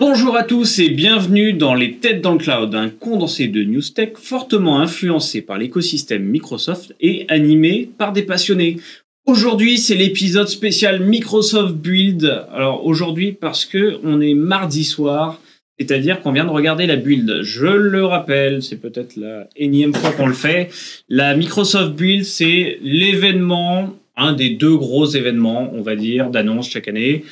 Bonjour à tous et bienvenue dans Les Têtes dans le Cloud, un condensé de news tech fortement influencé par l'écosystème Microsoft et animé par des passionnés. Aujourd'hui, c'est l'épisode spécial Microsoft Build. Alors aujourd'hui parce que on est mardi soir, c'est-à-dire qu'on vient de regarder la build. Je le rappelle, c'est peut-être la énième fois qu'on le fait. La Microsoft Build, c'est l'événement, un des deux gros événements, on va dire, d'annonce chaque année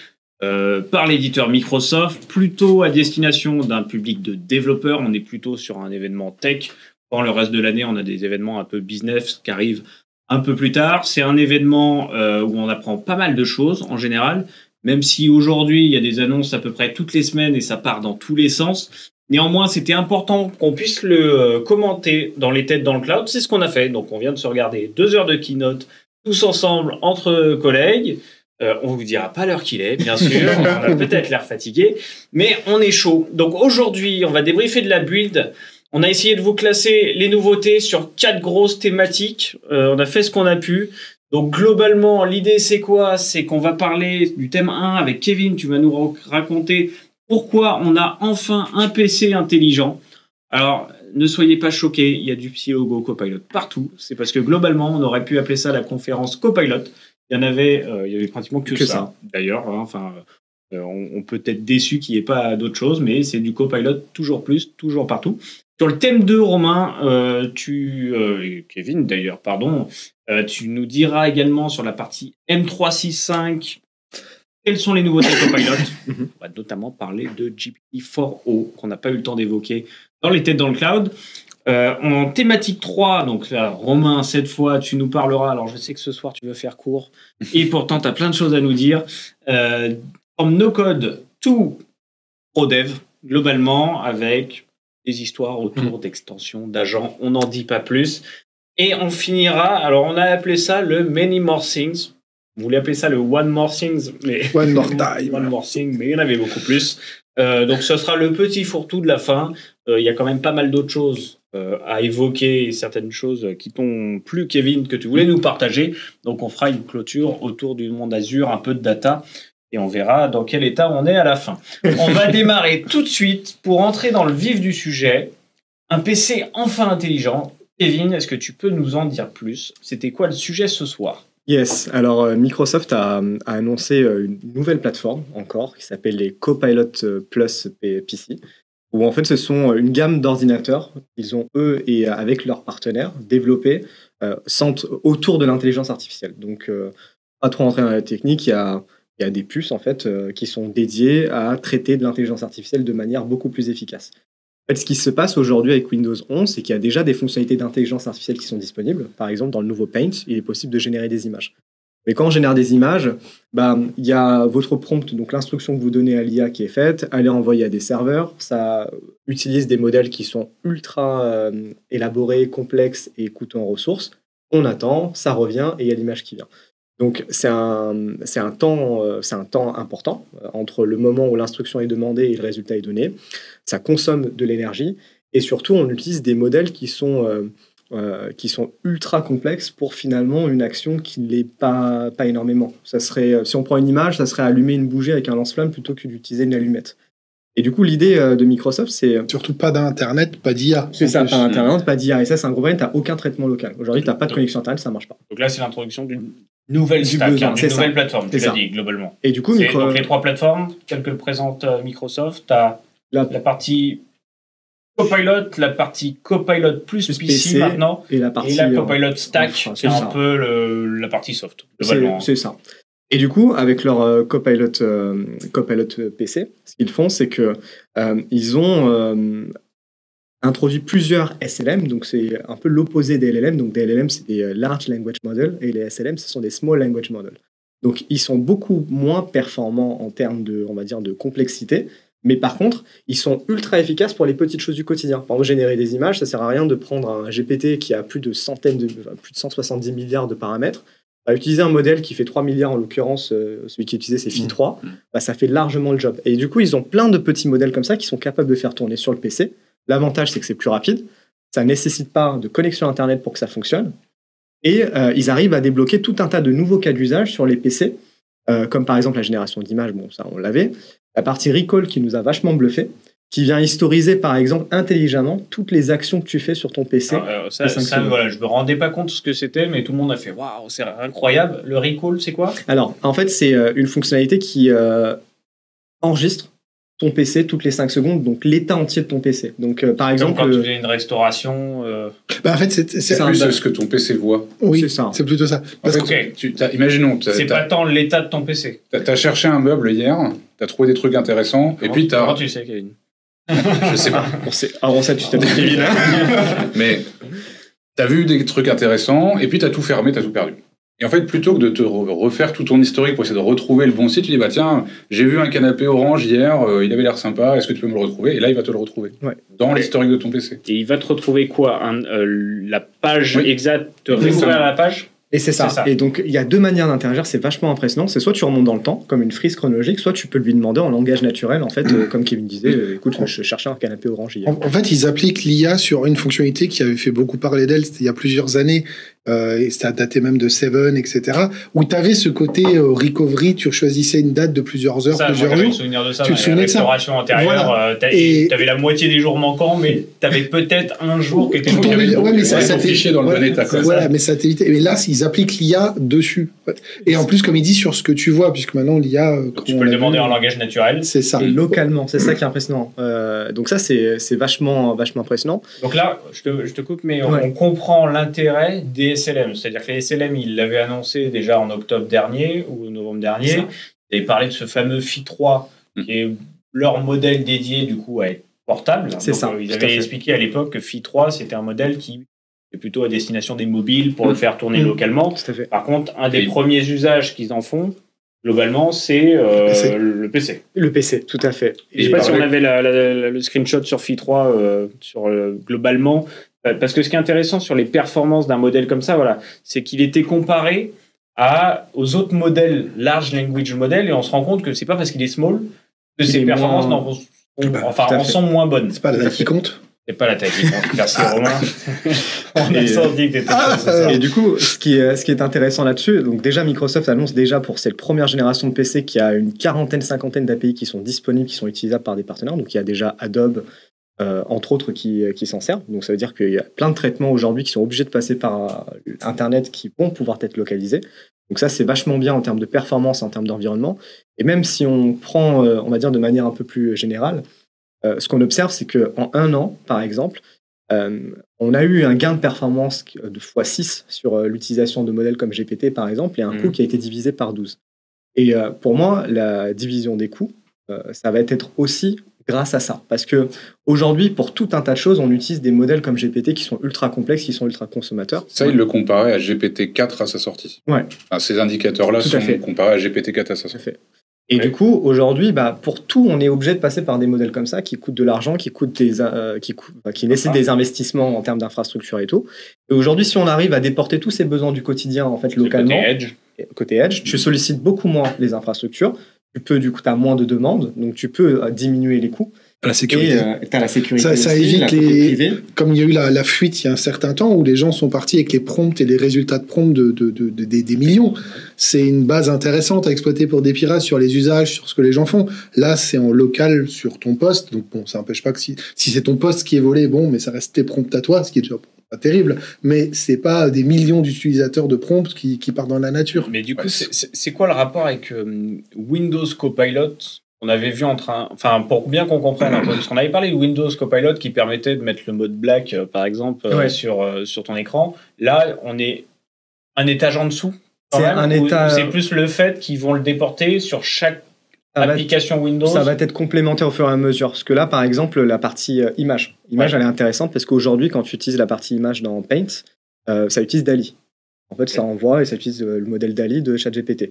euh, par l'éditeur Microsoft, plutôt à destination d'un public de développeurs. On est plutôt sur un événement tech. Pendant le reste de l'année, on a des événements un peu business qui arrivent un peu plus tard. C'est un événement euh, où on apprend pas mal de choses en général, même si aujourd'hui il y a des annonces à peu près toutes les semaines et ça part dans tous les sens. Néanmoins, c'était important qu'on puisse le euh, commenter dans les têtes dans le cloud. C'est ce qu'on a fait. Donc, on vient de se regarder deux heures de keynote tous ensemble entre collègues. Euh, on vous dira pas l'heure qu'il est, bien sûr. on a peut-être l'air fatigué, mais on est chaud. Donc aujourd'hui, on va débriefer de la build. On a essayé de vous classer les nouveautés sur quatre grosses thématiques. Euh, on a fait ce qu'on a pu. Donc globalement, l'idée c'est quoi? C'est qu'on va parler du thème 1 avec Kevin. Tu vas nous raconter pourquoi on a enfin un PC intelligent. Alors, ne soyez pas choqués, il y a du Psylogo Copilot partout. C'est parce que globalement, on aurait pu appeler ça la conférence Copilot. Il y en avait, euh, il y avait pratiquement que, ça, d'ailleurs. Hein, enfin, euh, on, peut être déçu qu'il n'y ait pas d'autre chose, mais c'est du copilot toujours plus, toujours partout. Sur le thème 2, Romain, euh, tu, Kevin d'ailleurs, pardon, tu nous diras également sur la partie M365 quelles sont les nouveautés Copilot. On va notamment parler de GPT-4o qu'on n'a pas eu le temps d'évoquer dans les têtes dans le cloud. Euh, en thématique 3, donc là, Romain, cette fois, tu nous parleras. Alors, je sais que ce soir, tu veux faire court, et pourtant, tu as plein de choses à nous dire. Euh, from no code to ProDev, globalement, avec des histoires autour mm. d'extensions, d'agents. On n'en dit pas plus. Et on finira, alors on a appelé ça le Many More Things. Vous voulez appeler ça le One More Things, mais One More Time. One More Thing, mais il y en avait beaucoup plus. Euh, donc ce sera le petit fourre-tout de la fin. Euh, il y a quand même pas mal d'autres choses euh, à évoquer, certaines choses qui t'ont plu, Kevin, que tu voulais nous partager. Donc on fera une clôture autour du monde Azure, un peu de data, et on verra dans quel état on est à la fin. On va démarrer tout de suite pour entrer dans le vif du sujet. Un PC enfin intelligent. Kevin, est-ce que tu peux nous en dire plus? C'était quoi le sujet ce soir? Yes, alors euh, Microsoft a, annoncé une nouvelle plateforme encore qui s'appelle les Copilot Plus PC où en fait ce sont une gamme d'ordinateurs qu'ils ont eux et avec leurs partenaires développés euh, autour de l'intelligence artificielle. Donc euh, pas trop rentrer dans la technique, il y a, des puces en fait euh, qui sont dédiées à traiter de l'intelligence artificielle de manière beaucoup plus efficace. Ce qui se passe aujourd'hui avec Windows 11, c'est qu'il y a déjà des fonctionnalités d'intelligence artificielle qui sont disponibles. Par exemple, dans le nouveau Paint, il est possible de générer des images. Mais quand on génère des images, bah, il y a votre prompt, donc l'instruction que vous donnez à l'IA qui est faite, elle est envoyée à des serveurs, ça utilise des modèles qui sont ultra euh, élaborés, complexes et coûteux en ressources. On attend, ça revient et il y a l'image qui vient. Donc c'est un, un, temps, euh, un temps important euh, entre le moment où l'instruction est demandée et le résultat est donné. Ça consomme de l'énergie et surtout on utilise des modèles qui sont euh, qui sont ultra complexes pour finalement une action qui ne l'est pas, pas énormément. Ça serait, euh, si on prend une image, ça serait allumer une bougie avec un lance-flamme plutôt que d'utiliser une allumette. Et du coup, l'idée euh, de Microsoft, c'est... Surtout pas d'Internet, pas d'IA. C'est ça, pas d'Internet, pas d'IA. Et ça, c'est un gros problème, tu n'as aucun traitement local. Aujourd'hui, tu n'as pas de connexion Internet, ça ne marche pas. Donc là, c'est l'introduction d'une nouvelle stack, hein, d'une nouvelle plateforme, tu l'as dit, globalement. Et du coup, donc les trois plateformes, telles que présente Microsoft, tu as la... la partie Copilot, la partie Copilot plus, PC, maintenant, et la, partie, et la Copilot Stack, c'est un peu le, la partie soft. C'est ça. Et du coup, avec leur euh, Copilot, euh, Copilot PC, ce qu'ils font, c'est que euh, ils ont introduit plusieurs SLM, donc c'est un peu l'opposé des LLM. Donc des LLM, c'est des Large Language Models, et les SLM, ce sont des Small Language Models. Donc ils sont beaucoup moins performants en termes de, on va dire, de complexité, mais par contre, ils sont ultra efficaces pour les petites choses du quotidien. Par exemple, générer des images, ça sert à rien de prendre un GPT qui a plus de centaines de, plus de 170 milliards de paramètres. À utiliser un modèle qui fait 3 milliards, en l'occurrence, euh, celui qui est utilisé, c'est Phi3, mmh. bah, ça fait largement le job. Et du coup, ils ont plein de petits modèles comme ça qui sont capables de faire tourner sur le PC. L'avantage, c'est que c'est plus rapide. Ça ne nécessite pas de connexion Internet pour que ça fonctionne. Et euh, ils arrivent à débloquer tout un tas de nouveaux cas d'usage sur les PC, euh, comme par exemple la génération d'images, bon, ça, on l'avait, la partie recall qui nous a vachement bluffé, qui vient historiser par exemple intelligemment toutes les actions que tu fais sur ton PC. Alors, euh, ça, voilà, je me rendais pas compte de ce que c'était, mais tout le monde a fait waouh, c'est incroyable. Le recall, c'est quoi? Alors, en fait, c'est euh, une fonctionnalité qui euh, enregistre ton PC toutes les 5 secondes, donc l'état entier de ton PC. Donc, euh, par exemple, quand tu euh, faisais une restauration. euh, Bah, en fait, c'est Plus ce que ton PC voit. oui, c'est ça. c'est plutôt ça. En Parce fait, que Ok. tu, t'as- imaginons, tu C'est pas as, tant l'état de ton PC. cherché un meuble hier, tu as trouvé des trucs intéressants, et puis tu Comment as. tu sais, Kevin? Je sais pas. on sait- avant ça, tu t'appelles Kevin. hein Mais tu as vu des trucs intéressants, et puis tu as tout fermé, tu as tout perdu. Et en fait, plutôt que de te re- refaire tout ton historique pour essayer de retrouver le bon site, tu dis bah tiens, j'ai vu un canapé orange hier, euh, il avait l'air sympa, est-ce que tu peux me le retrouver? Et là, il va te le retrouver. Ouais. Dans l'historique de ton PC. Et il va te retrouver quoi? Un, euh, La page Oui. exacte, te réouvrir la page? Et c'est ça. Et donc, il y a deux manières d'interagir, c'est vachement impressionnant. C'est soit tu remontes dans le temps, comme une frise chronologique, soit tu peux lui demander en langage naturel, en fait, euh, comme Kevin disait, euh, écoute, je cherchais un canapé orange hier. En, en fait, ils appliquent l'IA sur une fonctionnalité qui avait fait beaucoup parler d'elle, c'était il y a plusieurs années, euh, et c'était daté même de Seven, etc., où tu avais ce côté euh, recovery, tu choisissais une date de plusieurs heures, Ça, plusieurs jours. souvenir de ça. Tu te souvenais de ça antérieures, Voilà. euh, Et- t'avais la moitié des jours manquants, mais t'avais peut-être un jour qui était beaucoup- ouais, mais ça, ça fichier dans le voilà, bon état, quoi. Voilà, mais ça. Mais là, ils appliquent l'IA dessus. Et en plus, comme il dit, sur ce que tu vois, puisque maintenant l'IA. euh, tu peux le demander vu, en langage naturel. C'est ça. Et localement, c'est ça qui est impressionnant. Euh, donc ça, c'est c'est vachement, vachement impressionnant. Donc là, je te, je te coupe, mais on, Ouais. on comprend l'intérêt des SLM. C'est-à-dire que les SLM, ils l'avaient annoncé déjà en octobre dernier ou novembre dernier. Ils avaient parlé de ce fameux Phi 3, qui est leur modèle dédié du coup à être portable. C'est ça, euh, Ils à avaient expliqué à l'époque que Phi 3, c'était un modèle qui est plutôt à destination des mobiles pour le faire tourner Mm. localement. Tout à fait. Par contre, un des premiers usages qu'ils en font, globalement, c'est euh, Le PC. le PC. Le PC, tout à fait. Je sais pas si on avait la- la- la- le screenshot sur Phi 3 euh, sur, euh, globalement, parce que ce qui est intéressant sur les performances d'un modèle comme ça, voilà, c'est qu'il était comparé à, aux autres modèles large language model et on se rend compte que c'est pas parce qu'il est small que ses performances moins- n'en- sont- Bah, enfin, en sont moins bonnes. C'est pas la date qui compte. C'est pas la taille qui compte. Merci Romain. on a Et- senti que Ah. Et du coup, ce qui est, ce qui est intéressant là-dessus, donc déjà Microsoft annonce déjà pour cette première génération de PC qu'il y a une quarantaine, cinquantaine d'API qui sont disponibles, qui sont utilisables par des partenaires. Donc il y a déjà Adobe, euh, entre autres, qui, qui s'en servent. Donc ça veut dire qu'il y a plein de traitements aujourd'hui qui sont obligés de passer par euh, Internet qui vont pouvoir être localisés. Donc ça, c'est vachement bien en termes de performance, en termes d'environnement. Et même si on prend, euh, on va dire de manière un peu plus générale, euh, ce qu'on observe, c'est qu'en un an, par exemple, euh, on a eu un gain de performance de x6 sur l'utilisation de modèles comme GPT, par exemple, et un Mhm. coût qui a été divisé par 12. Et euh, pour moi, la division des coûts, ça va être aussi grâce à ça. Parce que aujourd'hui, pour tout un tas de choses, on utilise des modèles comme GPT qui sont ultra complexes, qui sont ultra consommateurs. Ça, il le comparait à GPT-4 à sa sortie. Ouais. Enfin, ces indicateurs-là sont fait. comparés à GPT-4 à sa Tout à sortie. fait. Et du coup, aujourd'hui, bah, pour tout, on est obligé de passer par des modèles comme ça qui coûtent de l'argent, qui coûtent des, euh, qui, coûtent- enfin, qui nécessitent des investissements en termes d'infrastructure et tout. Et aujourd'hui, si on arrive à déporter tous ces besoins du quotidien en fait côté localement, Edge. côté Edge, tu sollicites beaucoup moins les infrastructures. Tu peux, du coup, tu as moins de demandes, donc tu peux euh, diminuer les coûts. La Et sécurité. tu as la sécurité. Ça- évite les-. Comme il y a eu la, la fuite il y a un certain temps où les gens sont partis avec les prompts et les résultats de prompts de, de- de- de- des, des millions. C'est une base intéressante à exploiter pour des pirates sur les usages, sur ce que les gens font. Là, c'est en local sur ton poste. Donc, bon, ça n'empêche pas que si, si c'est ton poste qui est volé, bon, mais ça reste tes prompts à toi, ce qui est déjà pas terrible. Mais c'est pas des millions d'utilisateurs de prompts qui, qui partent dans la nature. Mais du coup, Ouais, c'est- quoi le rapport avec euh, Windows Copilot On avait vu en train, enfin pour bien qu'on comprenne un peu, parce qu'on avait parlé de Windows Copilot qui permettait de mettre le mode black, euh, par exemple, euh, Ouais. sur euh, sur ton écran. Là, on est un étage en dessous. C'est un état- C'est plus le fait qu'ils vont le déporter sur chaque application Windows. Ça va être complémentaire au fur et à mesure. Parce que là, par exemple, la partie euh, image. Image, Ouais. elle est intéressante parce qu'aujourd'hui, quand tu utilises la partie image dans Paint, euh, ça utilise DALI. En fait, ça envoie et ça utilise euh, le modèle DALI de ChatGPT.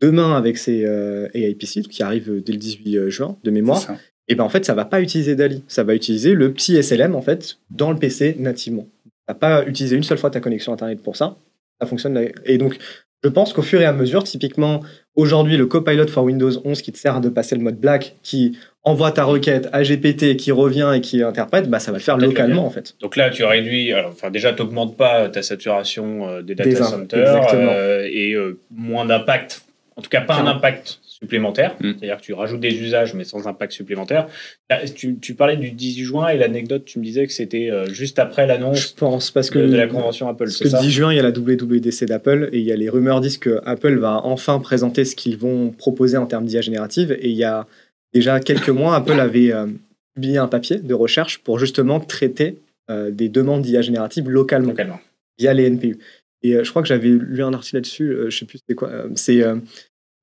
Demain, avec ces euh, AIPC qui arrivent dès le 18 juin de mémoire, et ben en fait, ça va pas utiliser DALI. Ça va utiliser le petit SLM en fait dans le PC nativement. Va pas utiliser une seule fois ta connexion Internet pour ça. Ça fonctionne. Et donc, je pense qu'au fur et à mesure, typiquement, aujourd'hui, le Copilot for Windows 11 qui te sert de passer le mode black, qui envoie ta requête à GPT, qui revient et qui interprète, bah, ça va le faire localement le en fait. Donc là, tu réduis, alors, enfin déjà, tu n'augmentes pas ta saturation euh, des data Des centers euh, et euh, moins d'impact. En tout cas, pas un impact supplémentaire. Mm. C'est-à-dire que tu rajoutes des usages, mais sans impact supplémentaire. Là, tu, tu parlais du 18 juin et l'anecdote, tu me disais que c'était euh, juste après Je l'annonce pense parce que de, de la convention Apple, Parce c'est que ça le 10 juin, il y a la WWDC d'Apple et il y a les rumeurs disent que Apple va enfin présenter ce qu'ils vont proposer en termes d'IA générative. Et il y a déjà quelques mois, Apple avait euh, publié un papier de recherche pour justement traiter euh, des demandes d'IA générative localement localement. via les NPU. Et je crois que j'avais lu un article là-dessus, je sais plus c'était quoi. c'est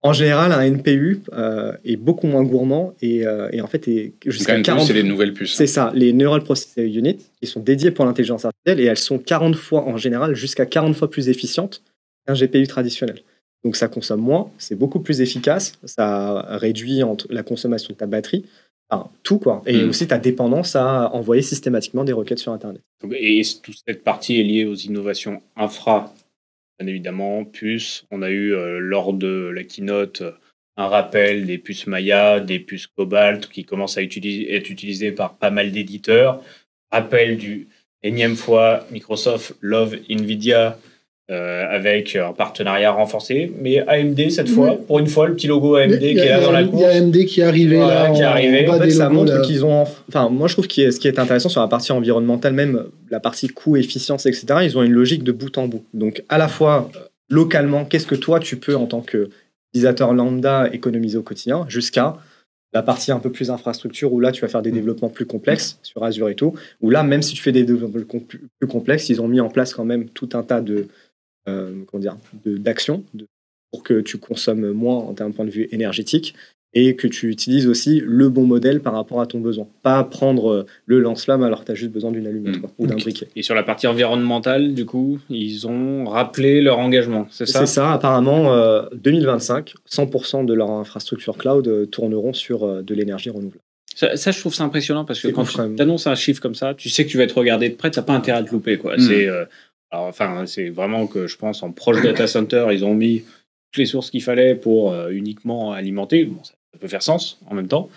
en général un NPU euh, est beaucoup moins gourmand et, euh, et en fait est jusqu'à qu'en 40 c'est les nouvelles puces. c'est ça, les Neural Processing Units, qui sont dédiées pour l'intelligence artificielle, et elles sont 40 fois, en général, jusqu'à 40 fois plus efficientes qu'un GPU traditionnel. Donc ça consomme moins, c'est beaucoup plus efficace, ça réduit entre la consommation de ta batterie, enfin, tout quoi. Et Mm. aussi ta dépendance à envoyer systématiquement des requêtes sur Internet. Et toute cette partie est liée aux innovations infra, bien évidemment, puces. On a eu euh, lors de la keynote un rappel des puces Maya, des puces Cobalt qui commencent à être utilisées par pas mal d'éditeurs. Rappel du énième fois Microsoft Love Nvidia euh, avec un partenariat renforcé. Mais AMD cette fois, pour une fois, le petit logo AMD qui est là dans la Il y course. a AMD qui est arrivé Voilà, là. qui est arrivé. en fait, ça montre qu'ils ont. Enfin, moi, je trouve que ce qui est intéressant sur la partie environnementale, même la partie coût, efficience, etc., ils ont une logique de bout en bout. Donc, à la fois, euh, localement, qu'est-ce que toi, tu peux, en tant qu'utilisateur lambda, économiser au quotidien, jusqu'à la partie un peu plus infrastructure, où là, tu vas faire des Mm. développements plus complexes sur Azure et tout, où là, même si tu fais des développements plus complexes, ils ont mis en place quand même tout un tas de. Euh, comment dire de- pour que tu consommes moins de point de vue énergétique et que tu utilises aussi le bon modèle par rapport à ton besoin. Pas prendre euh, le lance-flamme alors que tu as juste besoin d'une allumette Mm. quoi, ou d'un briquet. Et sur la partie environnementale, du coup, ils ont rappelé leur engagement, c'est ça? C'est ça, apparemment, euh, 2025, 100% de leur infrastructure cloud euh, tourneront sur euh, de l'énergie renouvelable. Ça, ça, je trouve ça impressionnant parce que quand ouf, tu annonces un chiffre comme ça, tu sais que tu vas être regardé de près, t'as pas intérêt à te louper. Quoi. Mm. C'est, euh, alors, enfin, c'est vraiment que je pense en proche data center, ils ont mis toutes les sources qu'il fallait pour euh, uniquement alimenter. Bon, ça, ça peut faire sens en même temps.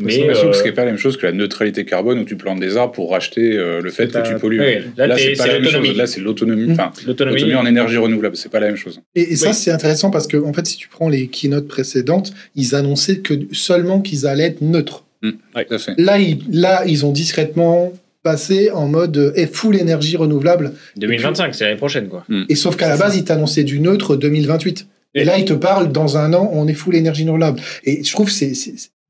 Mais, euh, Parce que ce qui n'est pas la même chose que la neutralité carbone où tu plantes des arbres pour racheter euh, le fait que tu pollues. Là, c'est pas la même l'autonomie. chose. Là, c'est l'autonomie. Enfin, L'autonomie. l'autonomie en énergie renouvelable, c'est pas la même chose. Et, et ça, Oui. c'est intéressant parce que, en fait, si tu prends les keynotes précédentes, ils annonçaient que seulement qu'ils allaient être neutres. Fait. Là, ils, là, ils ont discrètement passé en mode euh, eh, full énergie renouvelable. 2025, c'est l'année prochaine. Quoi. Et sauf qu'à la base, ils t'annonçaient du neutre 2028. Et Et- là, ils te parlent dans un an, on est full énergie renouvelable. Et je trouve c'est,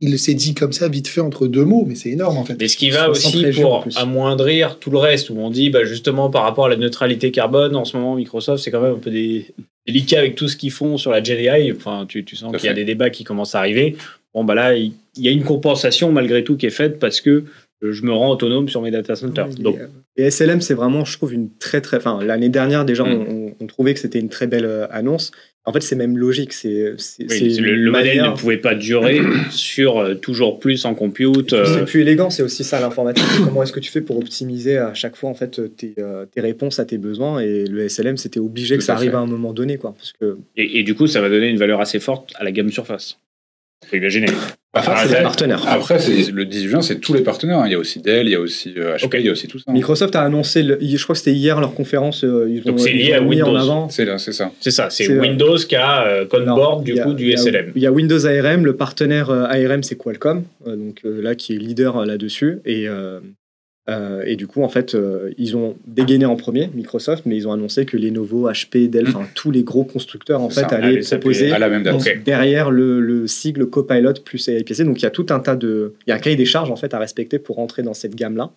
il s'est dit comme ça, vite fait, entre deux mots, mais c'est énorme en fait. Mais ce qui va 60 aussi pour amoindrir tout le reste, où on dit bah, justement par rapport à la neutralité carbone, en ce moment Microsoft c'est quand même un peu des- délicat avec tout ce qu'ils font sur la AI. Enfin, tu, tu sens qu'il y a des débats qui commencent à arriver. Bon bah là, il il y a une compensation malgré tout qui est faite parce que euh, je me rends autonome sur mes data centers. Les- Donc, Et SLM, c'est vraiment, je trouve, une très très. Enfin, l'année dernière, déjà, Mm. on, on- trouvait que c'était une très belle euh, annonce. En fait, c'est même logique. C'est c'est- oui, c'est c'est le, modèle ne pouvait pas durer sur euh, toujours plus en compute. Euh, C'est plus élégant, c'est aussi ça l'informatique. C'est Comment est-ce que tu fais pour optimiser à chaque fois en fait tes, euh, tes réponses à tes besoins? Et le SLM, c'était obligé Tout que ça arrive fait. à un moment donné, quoi. Parce que et, et du coup, ça va donner une valeur assez forte à la gamme Surface. Peut imaginer. Enfin, Ah, c'est des partenaires. Après, c'est- le 18 juin, c'est tous les partenaires. hein. Il y a aussi Dell, il y a aussi euh, HP, Ok. il y a aussi tout ça. hein. Microsoft a annoncé, le- je crois que c'était hier leur conférence. euh, Ils Donc ont, c'est lié à Windows. avant. C'est ça. C'est ça, c'est euh, Windows qui a euh, code Alors, board du a- coup du SLM. Il y a Windows ARM, le partenaire euh, ARM c'est Qualcomm, euh, donc euh, là qui est leader euh, là-dessus. Et, euh, euh, et du coup, en fait, euh, ils ont dégainé en premier, Microsoft, mais ils ont annoncé que Lenovo, HP, Dell, enfin tous les gros constructeurs en fait ça, allaient s'appuyer proposer À la même date. Ok. derrière le, le sigle Copilot plus AIPC. Donc il y a tout un tas de, il y a un cahier des charges en fait à respecter pour rentrer dans cette gamme-là.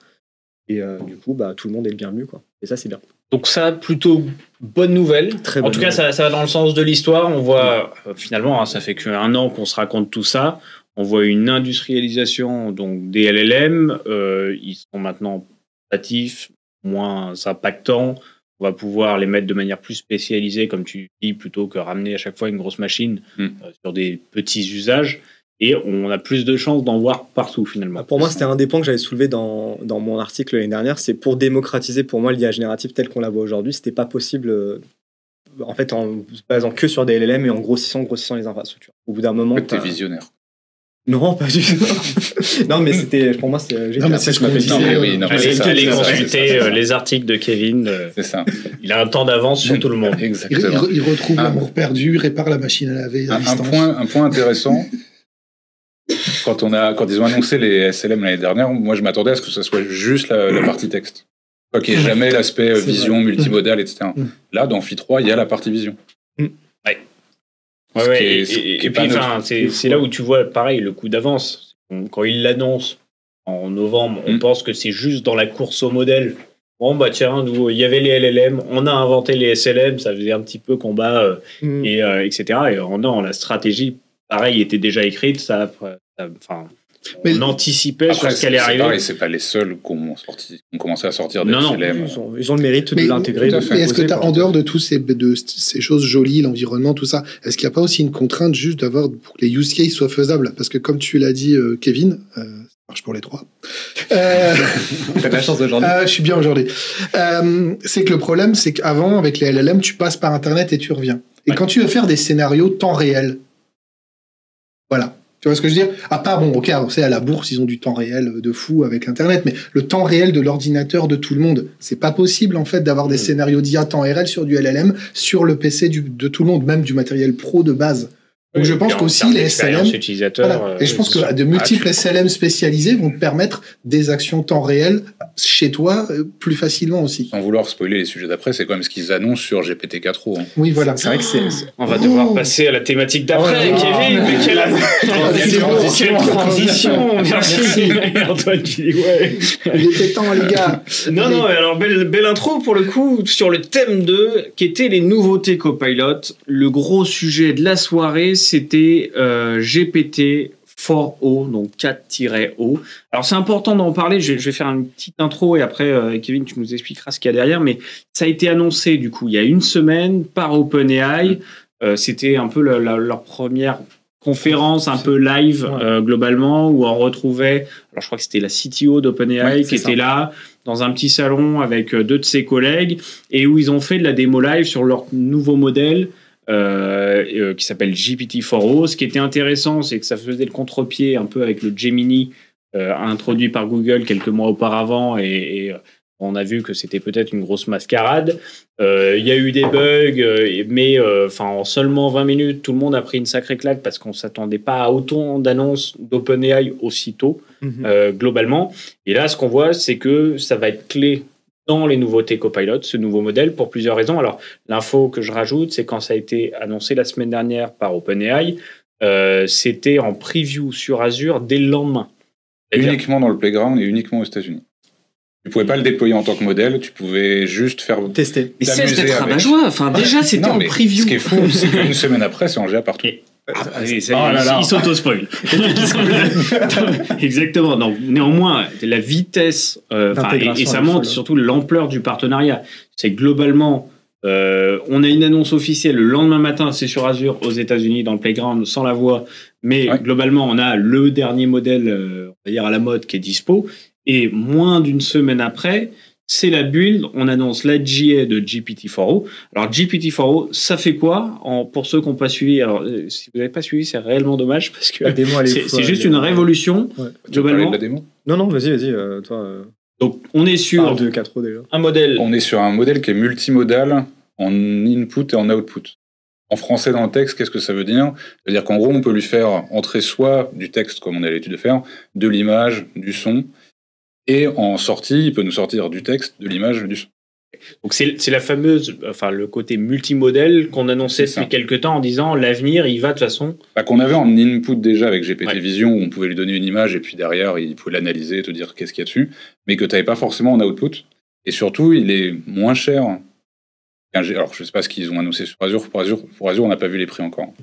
Et euh, du coup, bah, tout le monde est le bienvenu quoi. Et ça c'est bien. Donc ça, plutôt bonne nouvelle. Très En bonne tout cas, ça, ça va dans le sens de l'histoire. On voit euh, finalement, hein, ça fait qu'un an qu'on se raconte tout ça. On voit une industrialisation donc des LLM. euh, ils sont maintenant natifs, moins impactants. On va pouvoir les mettre de manière plus spécialisée, comme tu dis, plutôt que ramener à chaque fois une grosse machine Mm. euh, sur des petits usages. Et on a plus de chances d'en voir partout finalement. Pour moi, c'était un des points que j'avais soulevé dans, dans mon article l'année dernière. C'est pour démocratiser, pour moi, l'IA générative telle qu'on la voit aujourd'hui, c'était pas possible, euh, en fait, en se basant que sur des LLM et en grossissant, grossissant les infrastructures. Au bout d'un moment, t'as- visionnaire. Non, pas du tout. non, mais c'était, pour moi, c'était. Non, mais c'est ce qu'on m'appelle- disait. Non, mais oui, non, mais c'est Allez, ça, allez c'est ça. consulter euh, les articles de Kevin. euh, C'est ça. il a un temps d'avance sur tout le monde. Il, Exactement. il- il retrouve Ah. l'amour perdu, répare la machine à laver à Un, point, un point intéressant. Quand, on a, quand ils ont annoncé les SLM l'année dernière, moi je m'attendais à ce que ce soit juste la, la partie texte. Pas qu'il n'y ait jamais l'aspect euh, C'est vision, multimodal, etc. Mm. Là, dans Phi 3, il y a la partie vision. Ouais, Ouais, et, puis, enfin, c'est c'est là où tu vois, pareil, le coup d'avance. Quand il l'annonce en novembre, on Mm. pense que c'est juste dans la course au modèle. Bon, bah tiens, nous, il y avait les LLM, on a inventé les SLM, ça faisait un petit peu combat, euh, Mm. et, euh, etc. Et en non, la stratégie, pareil, était déjà écrite, ça, ça- enfin, Mais- on anticipait Après, sur ce allait c'est arriver. pareil, c'est pas les seuls qui ont, sorti- qui ont commencé à sortir des Non, non. SLM. Ils ont, ils ont le mérite Mais- de l'intégrer. tout à de fait. Mais est-ce que tu as, en dehors de toutes ces, de ces choses jolies, l'environnement, tout ça, est-ce qu'il n'y a pas aussi une contrainte juste d'avoir pour que les use cases soient faisables? Parce que comme tu l'as dit, euh, Kevin, euh, ça marche pour les trois. Euh, T'as de la chance aujourd'hui. euh, je suis bien aujourd'hui. Euh, c'est que le problème, c'est qu'avant, avec les LLM, tu passes par Internet et tu reviens. Et Ouais. quand tu veux faire des scénarios temps réel, voilà. Tu vois ce que je veux dire? À part, bon, ok, à la bourse, ils ont du temps réel de fou avec Internet, mais le temps réel de l'ordinateur de tout le monde, c'est pas possible en fait d'avoir des Mm. scénarios d'IA temps réel sur du LLM, sur le PC du- de tout le monde, même du matériel pro de base. Donc je pense qu'aussi les SLM, voilà. euh, Et je pense que de multiples SLM spécialisés vont permettre des actions temps réel chez toi euh, plus facilement aussi. Sans vouloir spoiler les sujets d'après, c'est quand même ce qu'ils annoncent sur GPT-4o. hein. Oui, voilà. C'est vrai que c'est. On va devoir Oh. passer à la thématique d'après, Oh, Kevin. mais quelle, Quelle transition, quelle transition, merci. Antoine qui dit ouais. Il était temps, les gars. Non, non, alors belle, belle intro pour le coup sur le thème 2, qui était les nouveautés Copilot. Le gros sujet de la soirée, c'était euh, GPT 4O, donc 4-O. Alors c'est important d'en parler, je, je vais faire une petite intro et après euh, Kevin tu nous expliqueras ce qu'il y a derrière, mais ça a été annoncé du coup il y a une semaine par OpenAI, Euh, c'était un peu la- la- leur première conférence un peu live Ouais. euh, globalement où on retrouvait, alors je crois que c'était la CTO d'OpenAI Ouais, qui ça. était là dans un petit salon avec deux de ses collègues et où ils ont fait de la démo live sur leur nouveau modèle euh, euh, qui s'appelle GPT-4o. Ce qui était intéressant, c'est que ça faisait le contre-pied un peu avec le Gemini euh, introduit par Google quelques mois auparavant et, et, on a vu que c'était peut-être une grosse mascarade. Euh, Il y a eu des bugs, mais enfin en seulement 20 minutes, tout le monde a pris une sacrée claque parce qu'on s'attendait pas à autant d'annonces d'OpenAI aussitôt euh, globalement. Et là, ce qu'on voit, c'est que ça va être clé dans les nouveautés Copilot, ce nouveau modèle, pour plusieurs raisons. Alors, l'info que je rajoute, c'est quand ça a été annoncé la semaine dernière par OpenAI, euh, c'était en preview sur Azure dès le lendemain. Uniquement dans le playground et uniquement aux États-Unis. Tu pouvais pas le déployer en tant que modèle, tu pouvais juste faire. Testé. Mais T'amuser d'être avec. rabat-joie. Enfin, déjà, c'était en preview. Ce qui est fou, c'est qu'une semaine après, c'est en GA partout. Et- Ah, ça est, Oh là là. il s'auto-spoil. Exactement. Donc, néanmoins, la vitesse, euh, enfin, et, et ça montre surtout l'ampleur du partenariat. C'est globalement, euh, on a une annonce officielle le lendemain matin, c'est sur Azure aux États-Unis dans le playground sans la voix, mais Ouais. globalement, on a le dernier modèle, euh, on va dire à la mode, qui est dispo. Et moins d'une semaine après, c'est la build. On annonce la GA de GPT-4o. Alors GPT-4o, ça fait quoi en, Pour ceux qui n'ont pas suivi, alors euh, si vous n'avez pas suivi, c'est réellement dommage parce que c'est juste une révolution Ouais. Tu veux parler globalement. de la démo? Non, non, vas-y, vas-y, euh, toi. Euh, Donc on est sur parle de 4 déjà. un modèle. On est sur un modèle qui est multimodal en input et en output. En français dans le texte, qu'est-ce que ça veut dire? Ça veut dire qu'en gros, on peut lui faire entrer soit du texte, comme on a l'habitude de faire, de l'image, du son, et en sortie, il peut nous sortir du texte, de l'image, du son. Donc c'est la fameuse, enfin le côté multimodèle qu'on annonçait depuis quelques temps en disant l'avenir il va de toute façon. Bah, qu'on avait en input déjà avec GPT Ouais. Vision, où on pouvait lui donner une image et puis derrière, il pouvait l'analyser, te dire qu'est-ce qu'il y a dessus, mais que tu n'avais pas forcément en output. Et surtout, il est moins cher. Alors, je ne sais pas ce qu'ils ont annoncé sur Azure. Pour Azure, pour Azure on n'a pas vu les prix encore.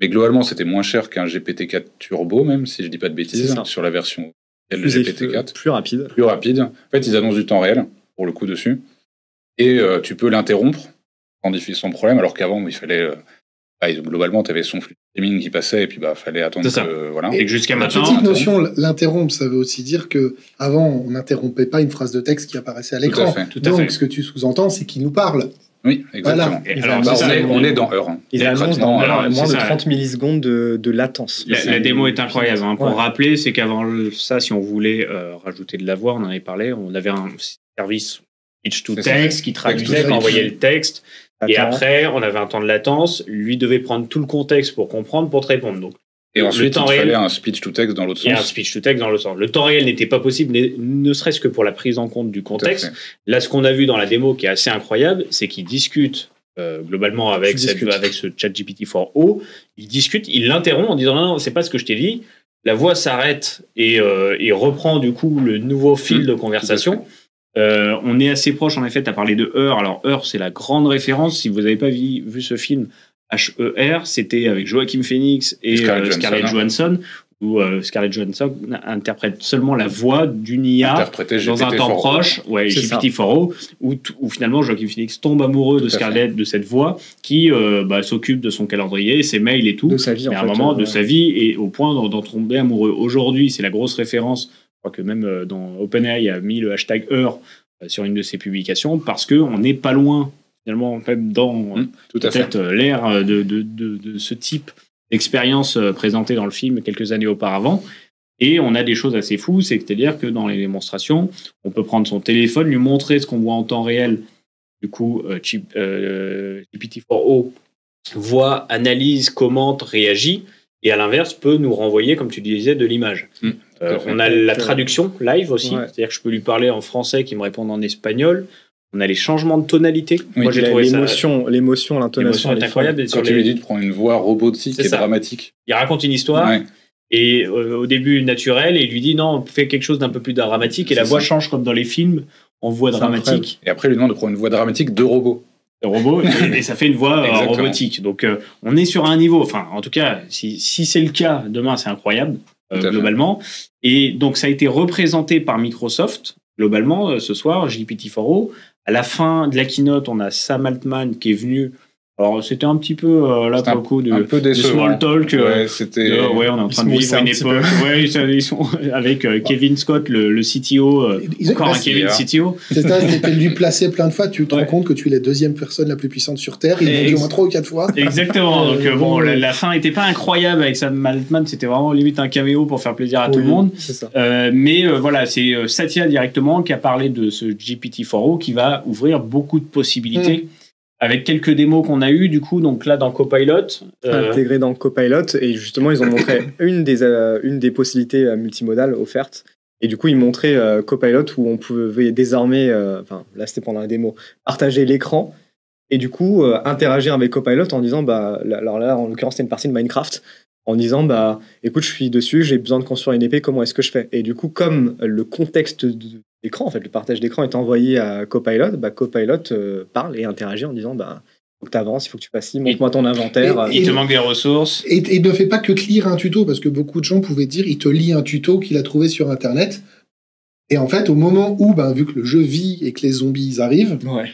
Mais globalement, c'était moins cher qu'un GPT-4 Turbo, même si je dis pas de bêtises, sur la version de Plus, GPT-4 plus rapide. plus rapide. En fait, ils annoncent du temps réel, pour le coup, dessus. Et euh, tu peux l'interrompre sans, diffi- sans problème, alors qu'avant, il fallait. euh, bah, globalement, tu avais son flux de streaming qui passait, et puis bah, fallait attendre C'est ça. que. Voilà. Et que jusqu'à maintenant. petite notion, l'interrompre, ça veut aussi dire que avant, on n'interrompait pas une phrase de texte qui apparaissait à Tout à l'écran. fait. Tout à Donc, fait. ce que tu sous-entends, c'est qu'il nous parle. Oui, exactement. Et alors, Bah, ça, on, est, on- on est dans Heure. hein. Ils annoncent dans alors, moins de ça. 30 millisecondes de, de latence. La, la démo est incroyable. hein. Pour Ouais. rappeler, c'est qu'avant ça, si on voulait euh, rajouter de la voix, on en avait parlé, on avait un service speech to ça. text qui traduisait, qui envoyait le texte. Et après, on avait un temps de latence. Lui devait prendre tout le contexte pour comprendre, pour te répondre. Donc, Et Le ensuite, temps il réel. fallait un speech to text dans l'autre il y a un sens. speech to text dans le sens. Le temps réel n'était pas possible, ne, serait-ce que pour la prise en compte du contexte. Là, ce qu'on a vu dans la démo qui est assez incroyable, c'est qu'il discute euh, globalement avec, cette, avec ce chat GPT-4o. Il discute, il l'interrompt en disant non, non, c'est pas ce que je t'ai dit. La voix s'arrête et, euh, et reprend du coup le nouveau fil Mmh, de conversation. Euh, on est assez proche, en effet, tu as parlé de Heure. Alors, Heure, c'est la grande référence. Si vous n'avez pas vu, vu ce film, H-E-R, c'était avec Joaquin Phoenix et Scarlett euh, Scarlett Johansson, Johansson, où euh, Scarlett Johansson interprète seulement la voix d'une IA dans un temps proche, ouais, C'est ça. GPT-4o, où, où finalement Joaquin Phoenix tombe amoureux de Scarlett, de cette voix, qui euh, bah, s'occupe de son calendrier, ses mails et tout, de sa vie mais à un fait, moment de sa vie, et au point d'en tomber amoureux. Aujourd'hui, c'est la grosse référence, je crois que même dans OpenAI a mis le hashtag Heure sur une de ses publications, parce qu'on n'est pas loin, finalement, même dans Mmh, peut-être euh, l'ère euh, de, de, de, de ce type d'expérience euh, présentée dans le film quelques années auparavant. Et on a des choses assez fous, c'est-à-dire que dans les démonstrations, on peut prendre son téléphone, lui montrer ce qu'on voit en temps réel. Du coup, euh, Chip- euh, GPT-4o voit, analyse, commente, réagit, et à l'inverse peut nous renvoyer, comme tu disais, de l'image. Mm, Euh, fait. on a la traduction live aussi, Ouais. c'est-à-dire que je peux lui parler en français, qu'il me réponde en espagnol. On a les changements de tonalité. Oui, Moi, j'ai trouvé ça. L'émotion, l'émotion, l'intonation, L'émotion est incroyable. Quand tu lui dis de prendre une voix robotique C'est et ça. dramatique. Il raconte une histoire Ouais. et euh, au début naturel et il lui dit non, fais quelque chose d'un peu plus dramatique et la voix ça. change comme dans les films en voix dramatique. Et après, il lui demande de prendre une voix dramatique de robot. de robot et, et ça fait une voix euh, Exactement. robotique. Donc euh, on est sur un niveau, enfin en tout cas si, si c'est le cas demain c'est incroyable euh, fait. globalement. Et donc ça a été représenté par Microsoft globalement euh, ce soir GPT-4o. À la fin de la keynote on a Sam Altman qui est venu. Alors c'était un petit peu euh, là pour le coup de, un peu de small talk. euh, Ouais, c'était. euh, ouais, on est en train de vivre une époque. Ouais, ils sont- avec euh, Kevin Scott, le, le CTO. euh, Ils- encore bah, un c'est- Kevin CTO. C'était lui placer plein de fois. Tu te Ouais. rends compte que tu es la deuxième personne la plus puissante sur Terre. Il l'a dit au moins trois ou quatre fois. Exactement. Donc euh, bon, la, la fin était pas incroyable avec Sam Altman. C'était vraiment limite un caméo pour faire plaisir à tout le monde. C'est ça. Euh, mais euh, voilà, c'est euh, Satya directement qui a parlé de ce GPT-4o qui va ouvrir beaucoup de possibilités. Avec quelques démos qu'on a eues, du coup, donc là dans Copilot, euh, intégré dans Copilot et justement ils ont montré une des euh, une des possibilités euh, multimodales offertes. Et du coup ils montraient euh, Copilot où on pouvait désormais enfin là c'était pendant la démo partager l'écran et du coup interagir avec Copilot en disant bah là- alors là en l'occurrence c'était une partie de Minecraft en disant bah écoute je suis dessus j'ai besoin de construire une épée comment est-ce que je fais? Et du coup comme le contexte de l'écran en fait le partage d'écran est envoyé à Copilot bah Copilot euh, parle et interagit en disant bah faut que tu avances, il faut que tu fasses ci, montre-moi ton inventaire. Et- il te manque des ressources. Et, et ne fait pas que te lire un tuto, parce que beaucoup de gens pouvaient dire il te lit un tuto qu'il a trouvé sur Internet. Et en fait, au moment où, ben, vu que le jeu vit et que les zombies arrivent, Ouais.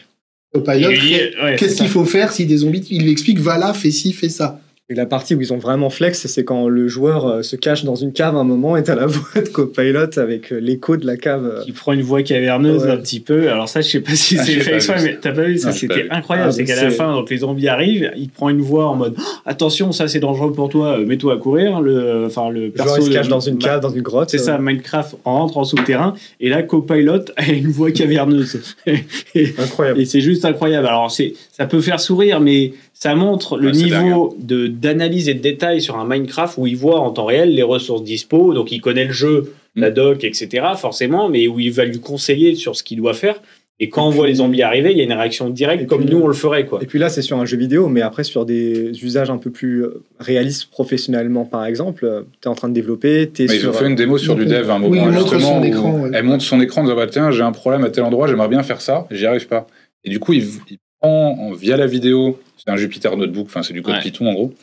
au pilot, Il lui dit, ouais, qu'est-ce qu'il faut faire si des zombies. Il lui explique va là, fais ci, fais ça. Et la partie où ils ont vraiment flex, c'est quand le joueur euh, se cache dans une cave un moment et t'as la voix de Copilot avec euh, l'écho de la cave. euh. qui prend une voix caverneuse Ouais. un petit peu. Alors ça, je sais pas si Ah, c'est fait exprès, mais t'as pas vu ça Ah, C'était incroyable. Ah, c'est qu'à la fin, donc les zombies arrivent, il prend une voix en mode Oh, attention, ça c'est dangereux pour toi, mets-toi à courir. Le, enfin le Le perso joueur il se cache de- dans une cave, dans une grotte. C'est ça, Minecraft rentre en souterrain et là Copilot a une voix caverneuse. et Incroyable. et c'est juste incroyable. Alors c'est, ça peut faire sourire, mais ça montre le Ouais, niveau de d'analyse et de détail sur un Minecraft où il voit en temps réel les ressources dispo, donc il connaît le jeu, Mm. la doc, etc. Forcément, mais où il va lui conseiller sur ce qu'il doit faire. Et quand Et on voit les zombies arriver, il y a une réaction directe comme puis- nous on le ferait quoi. Et puis là, c'est sur un jeu vidéo, mais après sur des usages un peu plus euh, réalistes professionnellement, par exemple. Tu es en train de développer, tu es Mais ils ont fait une démo sur du dev à un oui, moment ils montrent justement son où écran, ouais. elle montre son écran en disant bah tiens j'ai un problème à tel endroit j'aimerais bien faire ça j'y arrive pas et du coup il, il prend en- via la vidéo c'est un Jupyter Notebook enfin c'est du code Ouais. Python en gros